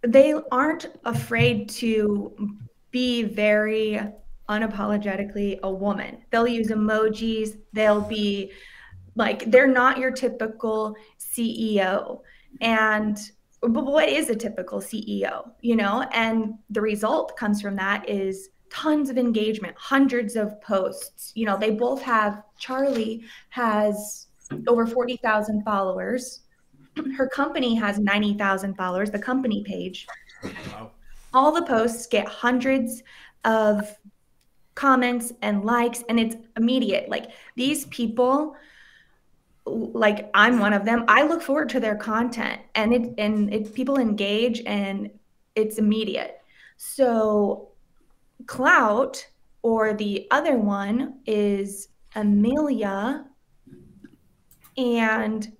they aren't afraid to be very unapologetically a woman. They'll use emojis, they'll be like they're not your typical CEO. And but what is a typical CEO, you know? And the result comes from that is tons of engagement, hundreds of posts. You know, they both have Charlie has over 40,000 followers. Her company has 90,000 followers, the company page. Wow. All the posts get hundreds of comments and likes and it's immediate. Like these people like I'm one of them. I look forward to their content and it and it people engage and it's immediate. So Clout or the other one is Amelia and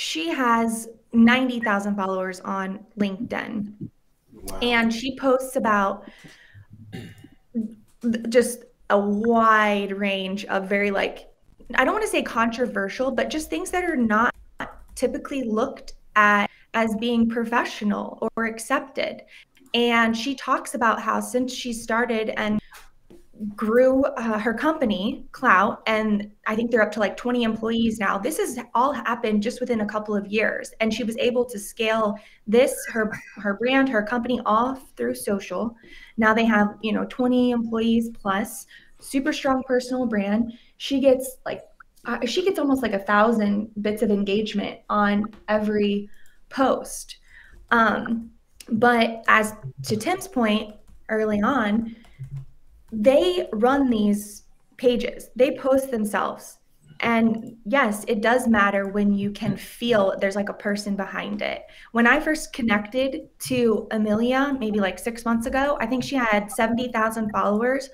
she has 90,000 followers on LinkedIn Wow. and she posts about just a wide range of very like I don't want to say controversial, but just things that are not typically looked at as being professional or accepted. And she talks about how since she started and grew uh, her company, Klowt, and I think they're up to like 20 employees now. This has all happened just within a couple of years, and she was able to scale this her her brand, her company off through social. Now they have you know 20 employees plus, super strong personal brand. She gets like uh, she gets almost like a thousand bits of engagement on every post. Um, but as to Tim's point early on, they run these pages, they post themselves. And yes, it does matter when you can feel there's like a person behind it. When I first connected to Amelia, maybe like six months ago, I think she had 70,000 followers.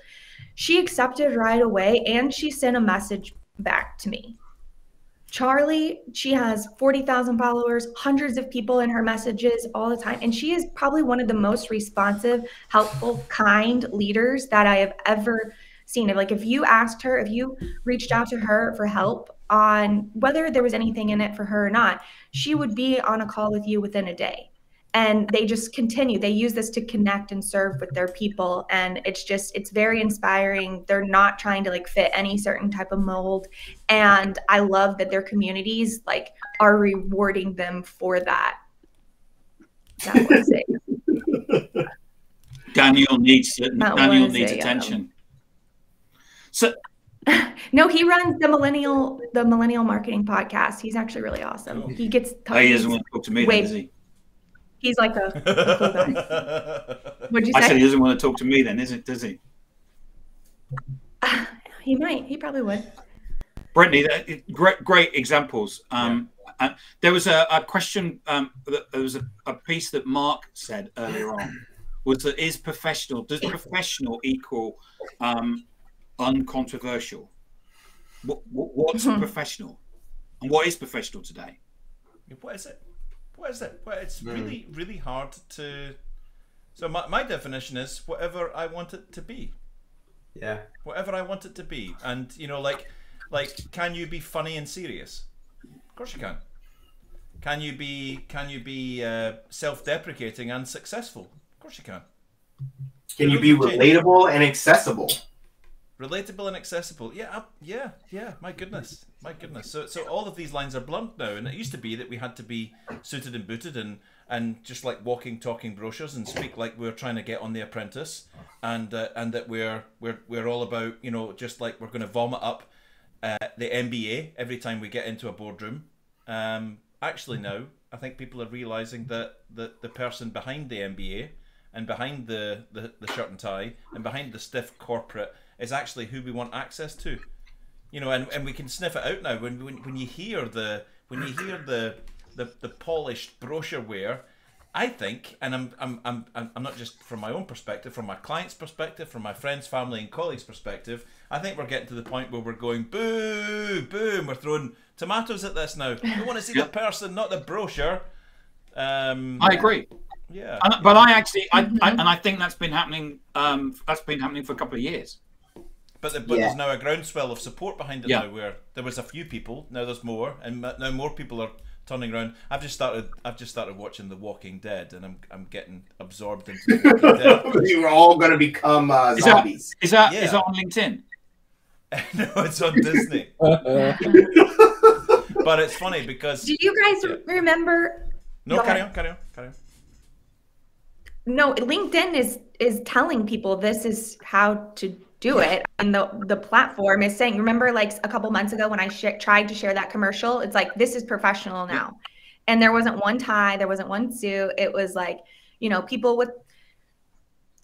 She accepted right away and she sent a message back to me. Charlie, she has 40,000 followers, hundreds of people in her messages all the time. And she is probably one of the most responsive, helpful, kind leaders that I have ever seen. Like, if you asked her, if you reached out to her for help on whether there was anything in it for her or not, she would be on a call with you within a day. And they just continue. They use this to connect and serve with their people. And it's just, it's very inspiring. They're not trying to like fit any certain type of mold and i love that their communities like are rewarding them for that that was it Daniel needs That Daniel needs a, um, attention. So no he runs the millennial the millennial marketing podcast he's actually really awesome he gets oh, he doesn't want to talk to me, then, Wait. does he? He's like a, a cool what'd you say? I said he doesn't want to talk to me, then, is it? Does he? he might he probably would Brittany, that, great, great examples. Um, And there was a, a question. Um, that, there was a, a piece that Mark said earlier on. Was that is professional? Does professional equal um, uncontroversial? What, what, what's Mhm. professional, and what is professional today? What is it? What is it? Well, it's Hmm. really, really hard to. So my, my definition is whatever I want it to be. Yeah. Whatever I want it to be, and you know, like, like, can you be funny and serious? Of course you can. Can you be Can you be uh, self-deprecating and successful? Of course you can. Can you be relatable and accessible? Relatable and accessible. Yeah, yeah, yeah. My goodness, my goodness. So, so all of these lines are blunt now, and it used to be that we had to be suited and booted and and just like walking, talking brochures and speak like we're trying to get on The Apprentice, and uh, and that we're we're we're all about you know just like we're going to vomit up uh, the MBA every time we get into a boardroom. Um, actually, now I think people are realizing that the the person behind the MBA and behind the, the, the shirt and tie and behind the stiff corporate is actually who we want access to. You know, and, and we can sniff it out now when, when when you hear the when you hear the the, the polished brochure wear, I think, and I'm, I'm I'm I'm I'm not just from my own perspective, from my client's perspective, from my friends, family, and colleagues' perspective, I think we're getting to the point where we're going boo, boom, we're throwing tomatoes at this now. We want to see the person, not the brochure. Um, I agree. yeah. And, but I actually, I, I, Mhm. and I think that's been happening. Um, that's been happening for a couple of years. But, the, but Yeah. there's now a groundswell of support behind it Yeah. now, where there was a few people, now there's more, and now more people are turning around. I've just started. I've just started watching The Walking Dead, and I'm I'm getting absorbed into The Walking Dead. you are all going to become uh, zombies. Is that is Yeah. that on LinkedIn? no, it's on Disney, but it's funny because Do you guys Yeah. remember? no, Go carry ahead. on, carry on, carry on. No, LinkedIn is is telling people this is how to do it, and the the platform is saying. Remember, like a couple months ago when I sh- tried to share that commercial, it's like this is professional now, and there wasn't one tie, there wasn't one suit. It was like you know people with.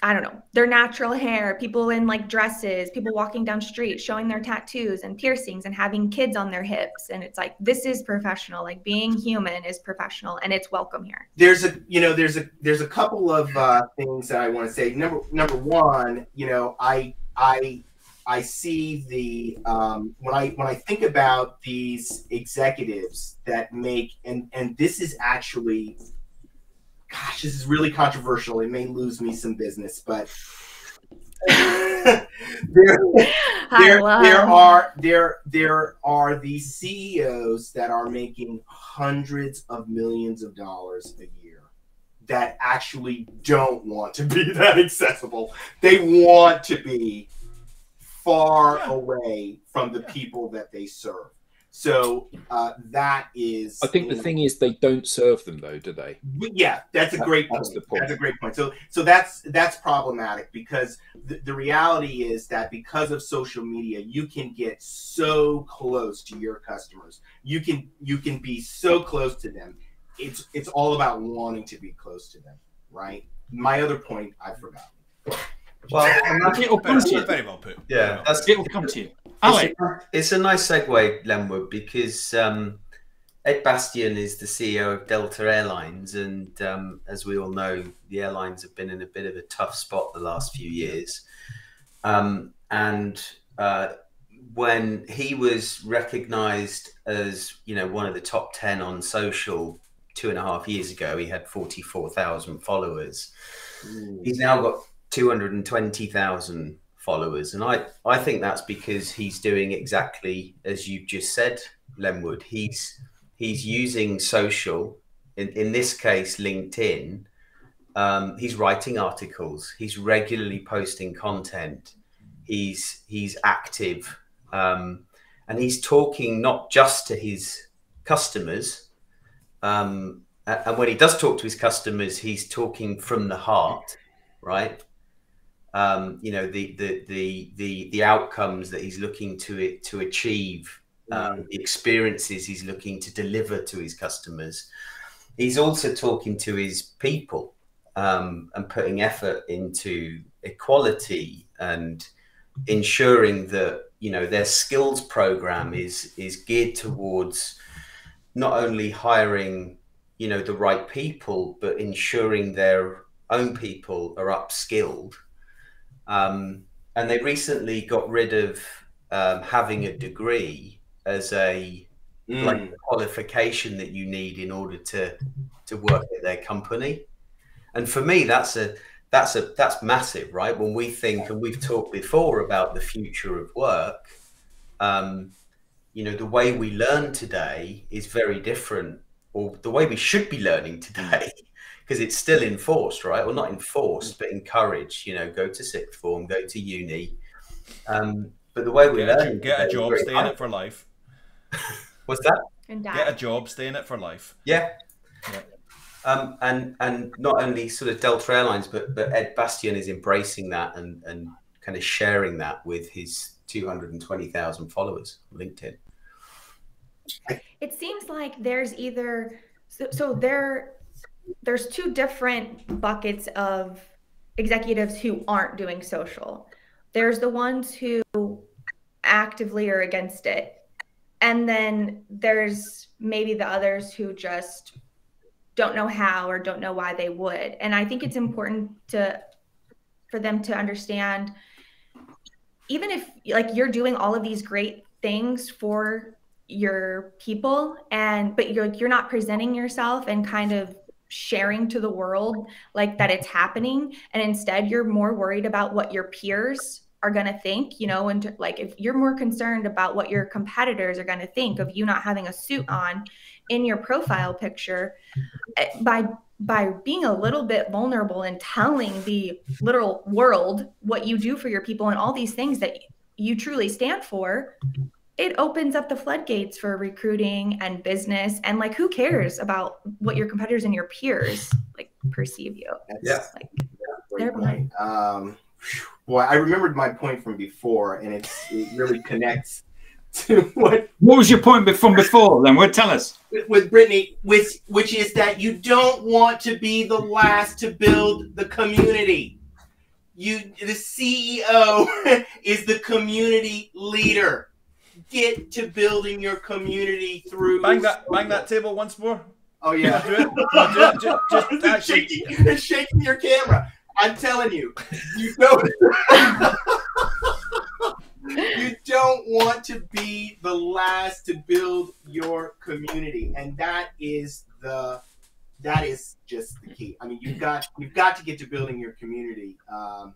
I don't know, their natural hair, people in like dresses, people walking down streets showing their tattoos and piercings and having kids on their hips. And it's like, this is professional. Like being human is professional and it's welcome here. there's a you know there's a there's a couple of uh, things that I want to say. Number number one, you know, I I I see the um, when I when I think about these executives that make and and this is actually, gosh, this is really controversial. It may lose me some business, but there there, there are there there are these CEOs that are making hundreds of millions of dollars a year that actually don't want to be that accessible. They want to be far Yeah. away from the Yeah. people that they serve. So uh, that is. I think the thing is they don't serve them though, do they? yeah, that's a That- great that's point. the point. That's a great point. So, so that's that's problematic because the, the reality is that because of social media, you can get so close to your customers. You can you can be so close to them. It's it's all about wanting to be close to them, right? My other point, I forgot. Well, and that's- It'll come to you. Very well put. Yeah, that's It will come to you. It's a, it's a nice segue, Lenwood, because um, Ed Bastian is the CEO of Delta Airlines, and um, as we all know, the airlines have been in a bit of a tough spot the last few years. Um, and uh, when he was recognised as, you know, one of the top ten on social two and a half years ago, he had forty-four thousand followers. He's now got 220,000 followers. And I, I think that's because he's doing exactly as you've just said, Lenwood. He's he's using social, in, in this case, LinkedIn. Um, he's writing articles. He's regularly posting content. He's he's active, um, and he's talking not just to his customers. Um, and when he does talk to his customers, he's talking from the heart right? Um, you know the, the the the the outcomes that he's looking to it to achieve, um, the experiences he's looking to deliver to his customers. He's also talking to his people um, and putting effort into equality and ensuring that you know their skills program is is geared towards not only hiring, you know, the right people, but ensuring their own people are upskilled. Um, and they recently got rid of um, having a degree as a Mm. like qualification that you need in order to to work at their company. And for me, that's a that's a that's massive, right? When we think, and we've talked before about the future of work, um, you know, the way we learn today is very different, or the way we should be learning today, because it's still enforced, right? Well, not enforced, but encouraged. You know, go to sixth form, go to uni. Um, but the way we Get, a, learn, get a today is job, very stay in it for life. What's that? Get a job, stay in it for life. Yeah. Yeah. Um, and and not only sort of Delta Airlines, but but Ed Bastian is embracing that and and kind of sharing that with his two hundred and twenty thousand followers on LinkedIn. It seems like there's either so, so there there's two different buckets of executives who aren't doing social. There's the ones who actively are against it. And then there's maybe the others who just don't know how or don't know why they would. And I think it's important to for them to understand even if like you're doing all of these great things for your people and but you're like you're not presenting yourself and kind of sharing to the world like that it's happening. And instead you're more worried about what your peers are going to think you know and like if you're more concerned about what your competitors are going to think of you not having a suit on in your profile picture eh, by by being a little bit vulnerable and telling the literal world what you do for your people and all these things that you truly stand for it opens up the floodgates for recruiting and business and like who cares about what your competitors and your peers like perceive you That's Yeah. like a They're great point. Um, phew, boy, I remembered my point from before, and it's it really connects to what What was your point from before? Then, what tell us? with- with Brittany, which which is that you don't want to be the last to build the community. You, the CEO, is the community leader. Get to building your community through. Bang that, bang that table once more. Oh yeah. Do it. No, do it. Just, just It's actually, shaking, it's shaking your camera. I'm telling you, you don't. You don't want to be the last to build your community, and that is the that is just the key. I mean, you've got you've got to get to building your community. Um,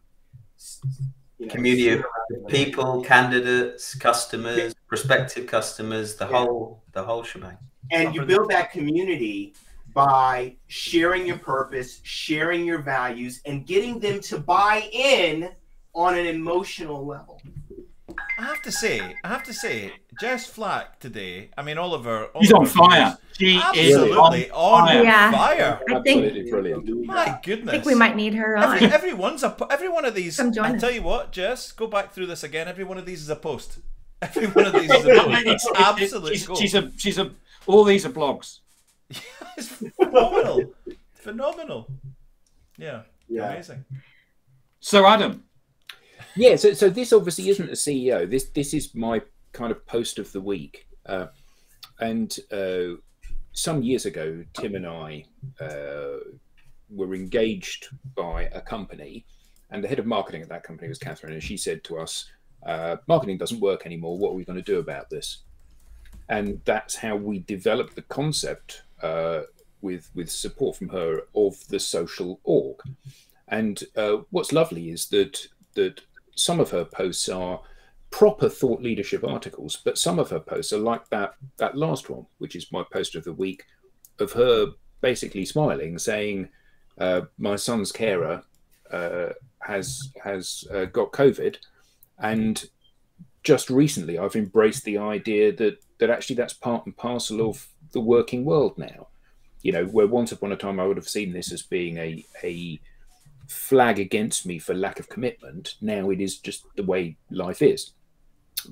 you know, Community of People, candidates, customers, prospective customers, the Yeah. whole the whole shebang. and you build that community by sharing your purpose, sharing your values, and getting them to buy in on an emotional level. I have to say, I have to say, Jess Flack today. I mean, Oliver. She's on fire. was She is Absolutely on fire. Yeah. fire. I think- Absolutely brilliant. My goodness. i think we might need her on Every, everyone's a every one of these. Come join I us. tell you what, Jess, go back through this again. Every one of these is a post. Every one of these is a post. It's- It's it's- she's, gold. she's a she's a all these are blogs. It's phenomenal, phenomenal. Yeah, amazing. So Adam, Yeah, so so this obviously isn't a CEO. This this is my kind of post of the week. Uh, and uh, some years ago, Tim and I uh, were engaged by a company, and the head of marketing at that company was Catherine, and she said to us, uh, "Marketing doesn't work anymore. What are we going to do about this?" And that's how we developed the concept uh, with with support from her of the social org. And uh, what's lovely is that that some of her posts are proper thought leadership articles, but some of her posts are like that that last one, which is my post of the week, of her basically smiling, saying, uh, "My son's carer uh, has has uh, got COVID, and just recently I've embraced the idea that that actually that's part and parcel of the working world now. You know, where once upon a time I would have seen this as being a a flag against me for lack of commitment. Now it is just the way life is.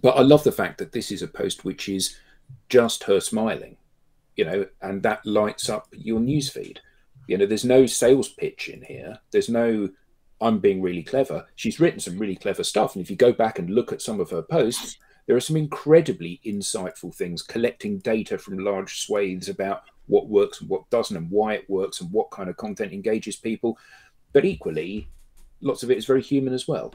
But I love the fact that this is a post which is just her smiling, you know, and that lights up your newsfeed. You know, there's no sales pitch in here. There's no I'm being really clever. She's written some really clever stuff. And if you go back and look at some of her posts, There are some incredibly insightful things, collecting data from large swathes about what works and what doesn't, and why it works, and what kind of content engages people. But equally, lots of it is very human as well.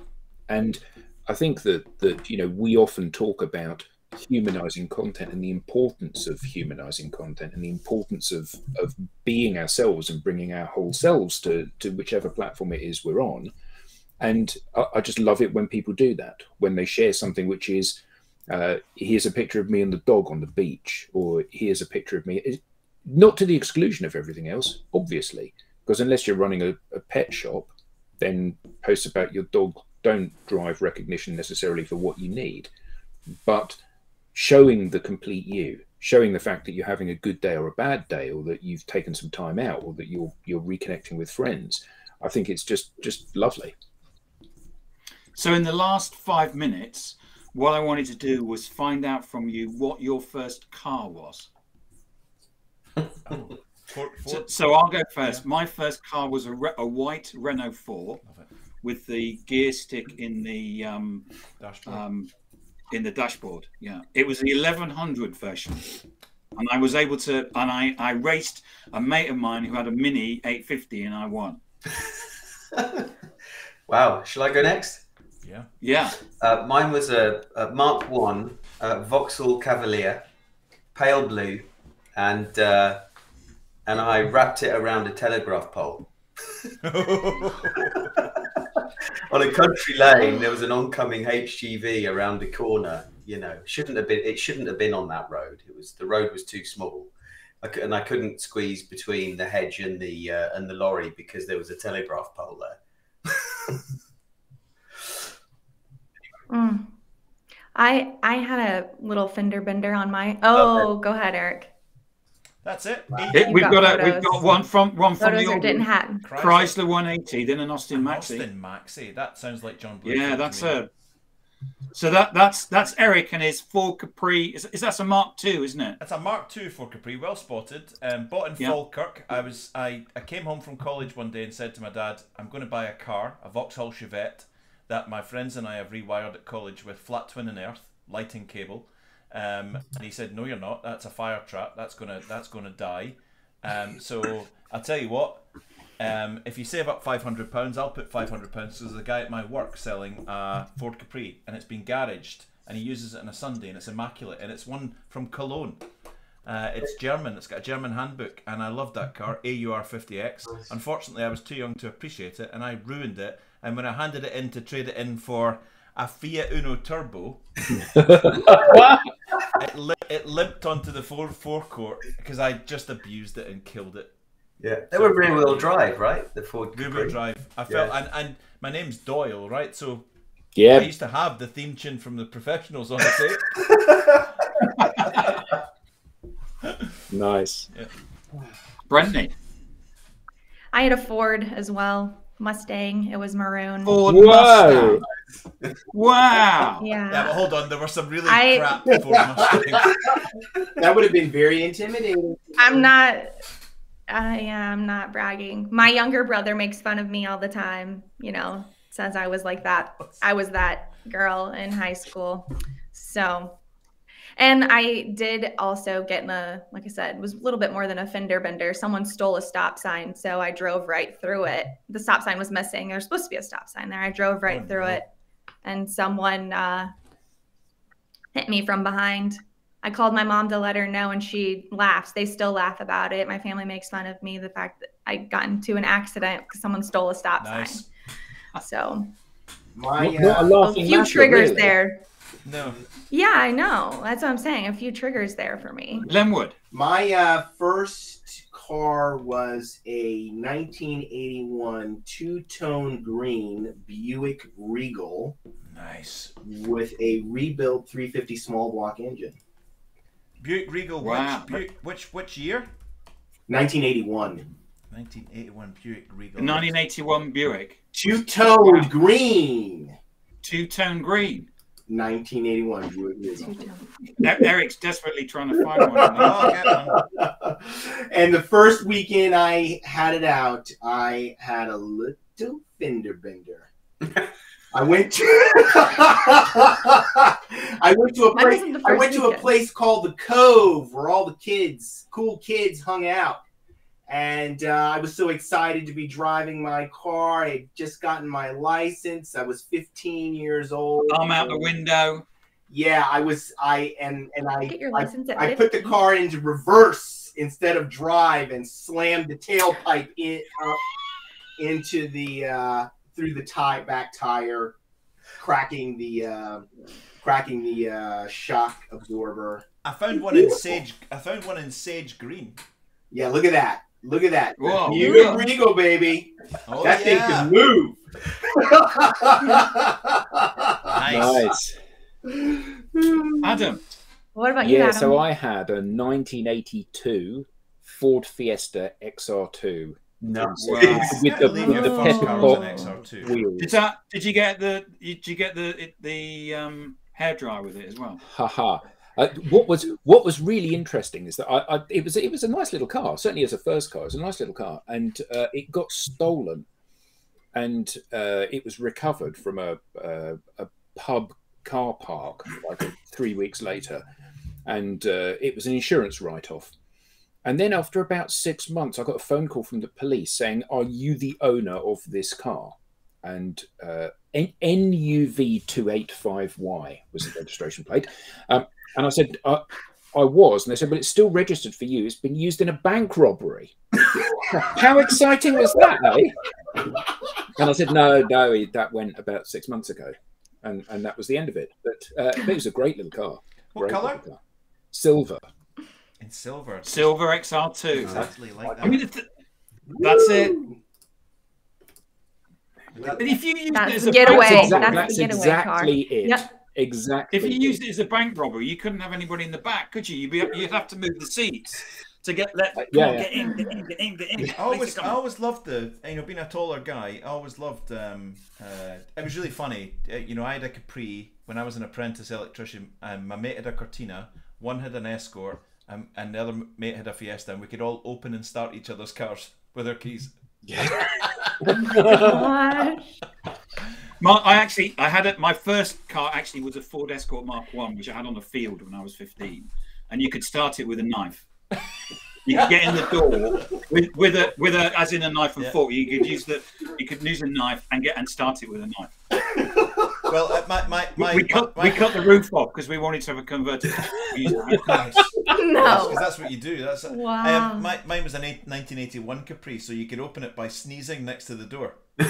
And I think that that you know we often talk about humanizing content and the importance of humanizing content and the importance of of being ourselves and bringing our whole selves to to whichever platform it is we're on. And I, I just love it when people do that when they share something which is uh, here's a picture of me and the dog on the beach or here's a picture of me. Not to the exclusion of everything else obviously because unless you're running a, a pet shop then posts about your dog don't drive recognition necessarily for what you need. But showing the complete you showing the fact that you're having a good day or a bad day or that you've taken some time out or that you're you're reconnecting with friends i think it's just just lovely. So in the last five minutes what i wanted to do was find out from you what your first car was For, for, so, so, i'll go first yeah. my first car was a, a white renault 4 with the gear stick in the um, um, in the dashboard. Yeah, it was the 1100 version, and I was able to. And I I raced a mate of mine who had a Mini 850, and I won. wow! Shall I go next? Yeah. Yeah. Uh, mine was a, a Mark One uh, Vauxhall Cavalier, pale blue, and uh, and I wrapped it around a telegraph pole. on a country lane, there was an oncoming HGV around the corner. You know, shouldn't have been. It shouldn't have been on that road. It was the road was too small, I and I couldn't squeeze between the hedge and the uh, and the lorry because there was a telegraph pole there. mm. I I had a little fender bender on my. Oh, go ahead, Eric. That's it. it we've got, got a, we've got one from one from photos the old Chrysler. Chrysler 180, then an Austin Maxi. Austin Maxi. That sounds like John. Blue yeah, that's a. So that that's that's Eric and his Ford Capri. Is, is that a Mark II, isn't it? It's a Mark II Ford Capri, well spotted. Um, bought in yeah. Falkirk. I was I, I came home from college one day and said to my dad, "I'm going to buy a car, a Vauxhall Chevette, that my friends and I have rewired at college with flat twin and earth lighting cable." Um, and he said, "No, you're not. That's a fire trap. That's gonna that's gonna die." Um, so I'll tell you what. Um, if you save up five hundred pounds, I'll put five hundred pounds. So there's a guy at my work selling a Ford Capri, and it's been garaged, and he uses it on a Sunday, and it's immaculate, and it's one from Cologne. Uh, it's German. It's got a German handbook, and I love that car, AUR 50X. Unfortunately, I was too young to appreciate it, and I ruined it. And when I handed it in to trade it in for a Fiat Uno Turbo. it, li- it limped onto the four forecourt because I just abused it and killed it. Yeah, they so were rear wheel drive, right? The Ford rear wheel drive. I felt, and, and my name's Doyle, right? So yeah, I used to have the theme tune from the professionals on the tape. nice. Yeah. Brendan. I had a Ford as well. Mustang. It was maroon. Ford Mustang. Wow. Yeah. Yeah, but hold on. There were some really I... crap Ford Mustangs. that would have been very intimidating. I'm not. I am not bragging. My younger brother makes fun of me all the time. You know, says I was like that. I was that girl in high school. So and I did also get in a, like I said, was a little bit more than a fender bender. Someone stole a stop sign, so I drove right through it. The stop sign was missing. There's supposed to be a stop sign there. I drove right oh, through no. it, and someone uh, hit me from behind. I called my mom to let her know, and she laughs. They still laugh about it. My family makes fun of me the fact that I got into an accident because someone stole a stop nice. sign. So, my, uh, a few triggers really. there. No. Yeah, I know. That's what I'm saying. A few triggers there for me. Lenwood. My uh, first car was a 1981 two-tone green Buick Regal. Nice. With a rebuilt 350 small block engine. Buick Regal. Wow. Which, which which year? 1981. 1981 Buick Regal. 1981 Buick. Two-toned wow. green. Two-tone green. 1981 Eric's desperately trying to find one. Oh, and the first weekend I had it out, I had a little fender bender. I went to I went to a place I went to a weekend. place called the Cove where all the kids, cool kids, hung out. And uh, I was so excited to be driving my car. I had just gotten my license. I was 15 years old. Arm out the window. Yeah, I was. I and and I Get your I, license at I put the car into reverse instead of drive and slammed the tailpipe in up into the uh, through the tie back tire, cracking the uh, cracking the uh, shock absorber. I found one in sage. I found one in sage green. Yeah, look at that. Look at that. Whoa, New yeah. Regal, baby. Oh that thing can move. nice. nice. Adam, What about you, Yeah, Adam? so I had a 1982 Ford Fiesta XR2 No. Wow. with the, I with the, the first car was an pepper XR2. wheels. did that? Did you get the? Did you get the the um, hair dryer with it as well? Haha. Uh, what was what was really interesting is that I, I it was it was a nice little car. Certainly as a first car, it was a nice little car, and uh, it got stolen, and uh, it was recovered from a, a a pub car park like three weeks later, and uh, it was an insurance write off. And then after about six months, I got a phone call from the police saying, "Are you the owner of this car?" And uh, N- NUV285Y was the registration plate. Um, and I said, I, I was. And they said, Well, it's still registered for you. It's been used in a bank robbery. How exciting was that, eh? And I said, No, no, that went about six months ago. And, and that was the end of it. But uh, it was a great little car. What Great colour? car. Silver. In silver. Silver XR2. Exactly like that. I mean, th- that's it. That- But if you use That's it as the a getaway. bank That's robber, the that's getaway exactly it. Yep. Exactly. if you used it as a bank robber, you couldn't have anybody in the back, could you? You'd be you'd have to move the seats to get let. Yeah, on, yeah. get in, get in, get in, get in. I always, I always loved the, you know, being a taller guy. I always loved. Um, uh, it was really funny. Uh, you know, I had a Capri when I was an apprentice electrician, and my mate had a Cortina. One had an Escort, um, and the other mate had a Fiesta, and we could all open and start each other's cars with our keys. Gosh. My, I actually, I had it. My first car actually was a Ford Escort Mark One, which I had on the field when I was fifteen, and you could start it with a knife. You could get in the door with, with a with a as in a knife and Yeah. fork. You could use the you could use a knife and get and start it with a knife. Well, uh, my my We, my, we cut my, we cut the roof off because we wanted to have a converted. Nice. No. Because that's what you do. That's Wow. Um, my, mine was a 1981 Capri, so you could open it by sneezing next to the door.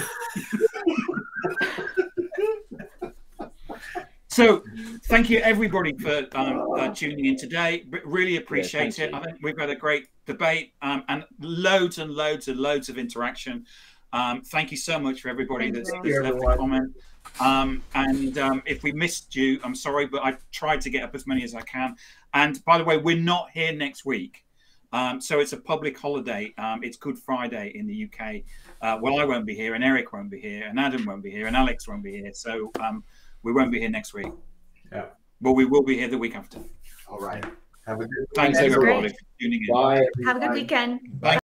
So, thank you everybody for um, uh, tuning in today. R- really appreciate thank it. you. I think we've had a great debate um, and loads and loads and loads of interaction. Um, thank you so much for everybody Thank that's, you. that's Thank you, left a everyone. comment. Um, and um, if we missed you, I'm sorry, but I've tried to get up as many as I can. And by the way, we're not here next week. Um, so it's a public holiday. Um, it's Good Friday in the UK. Uh, well, I won't be here, and Eric won't be here, and Adam won't be here, and Alex won't be here. So um, we won't be here next week. Yeah. But we will be here the week after. All right. Have a good Thanks everybody for tuning in. Bye. Have a good weekend. Bye.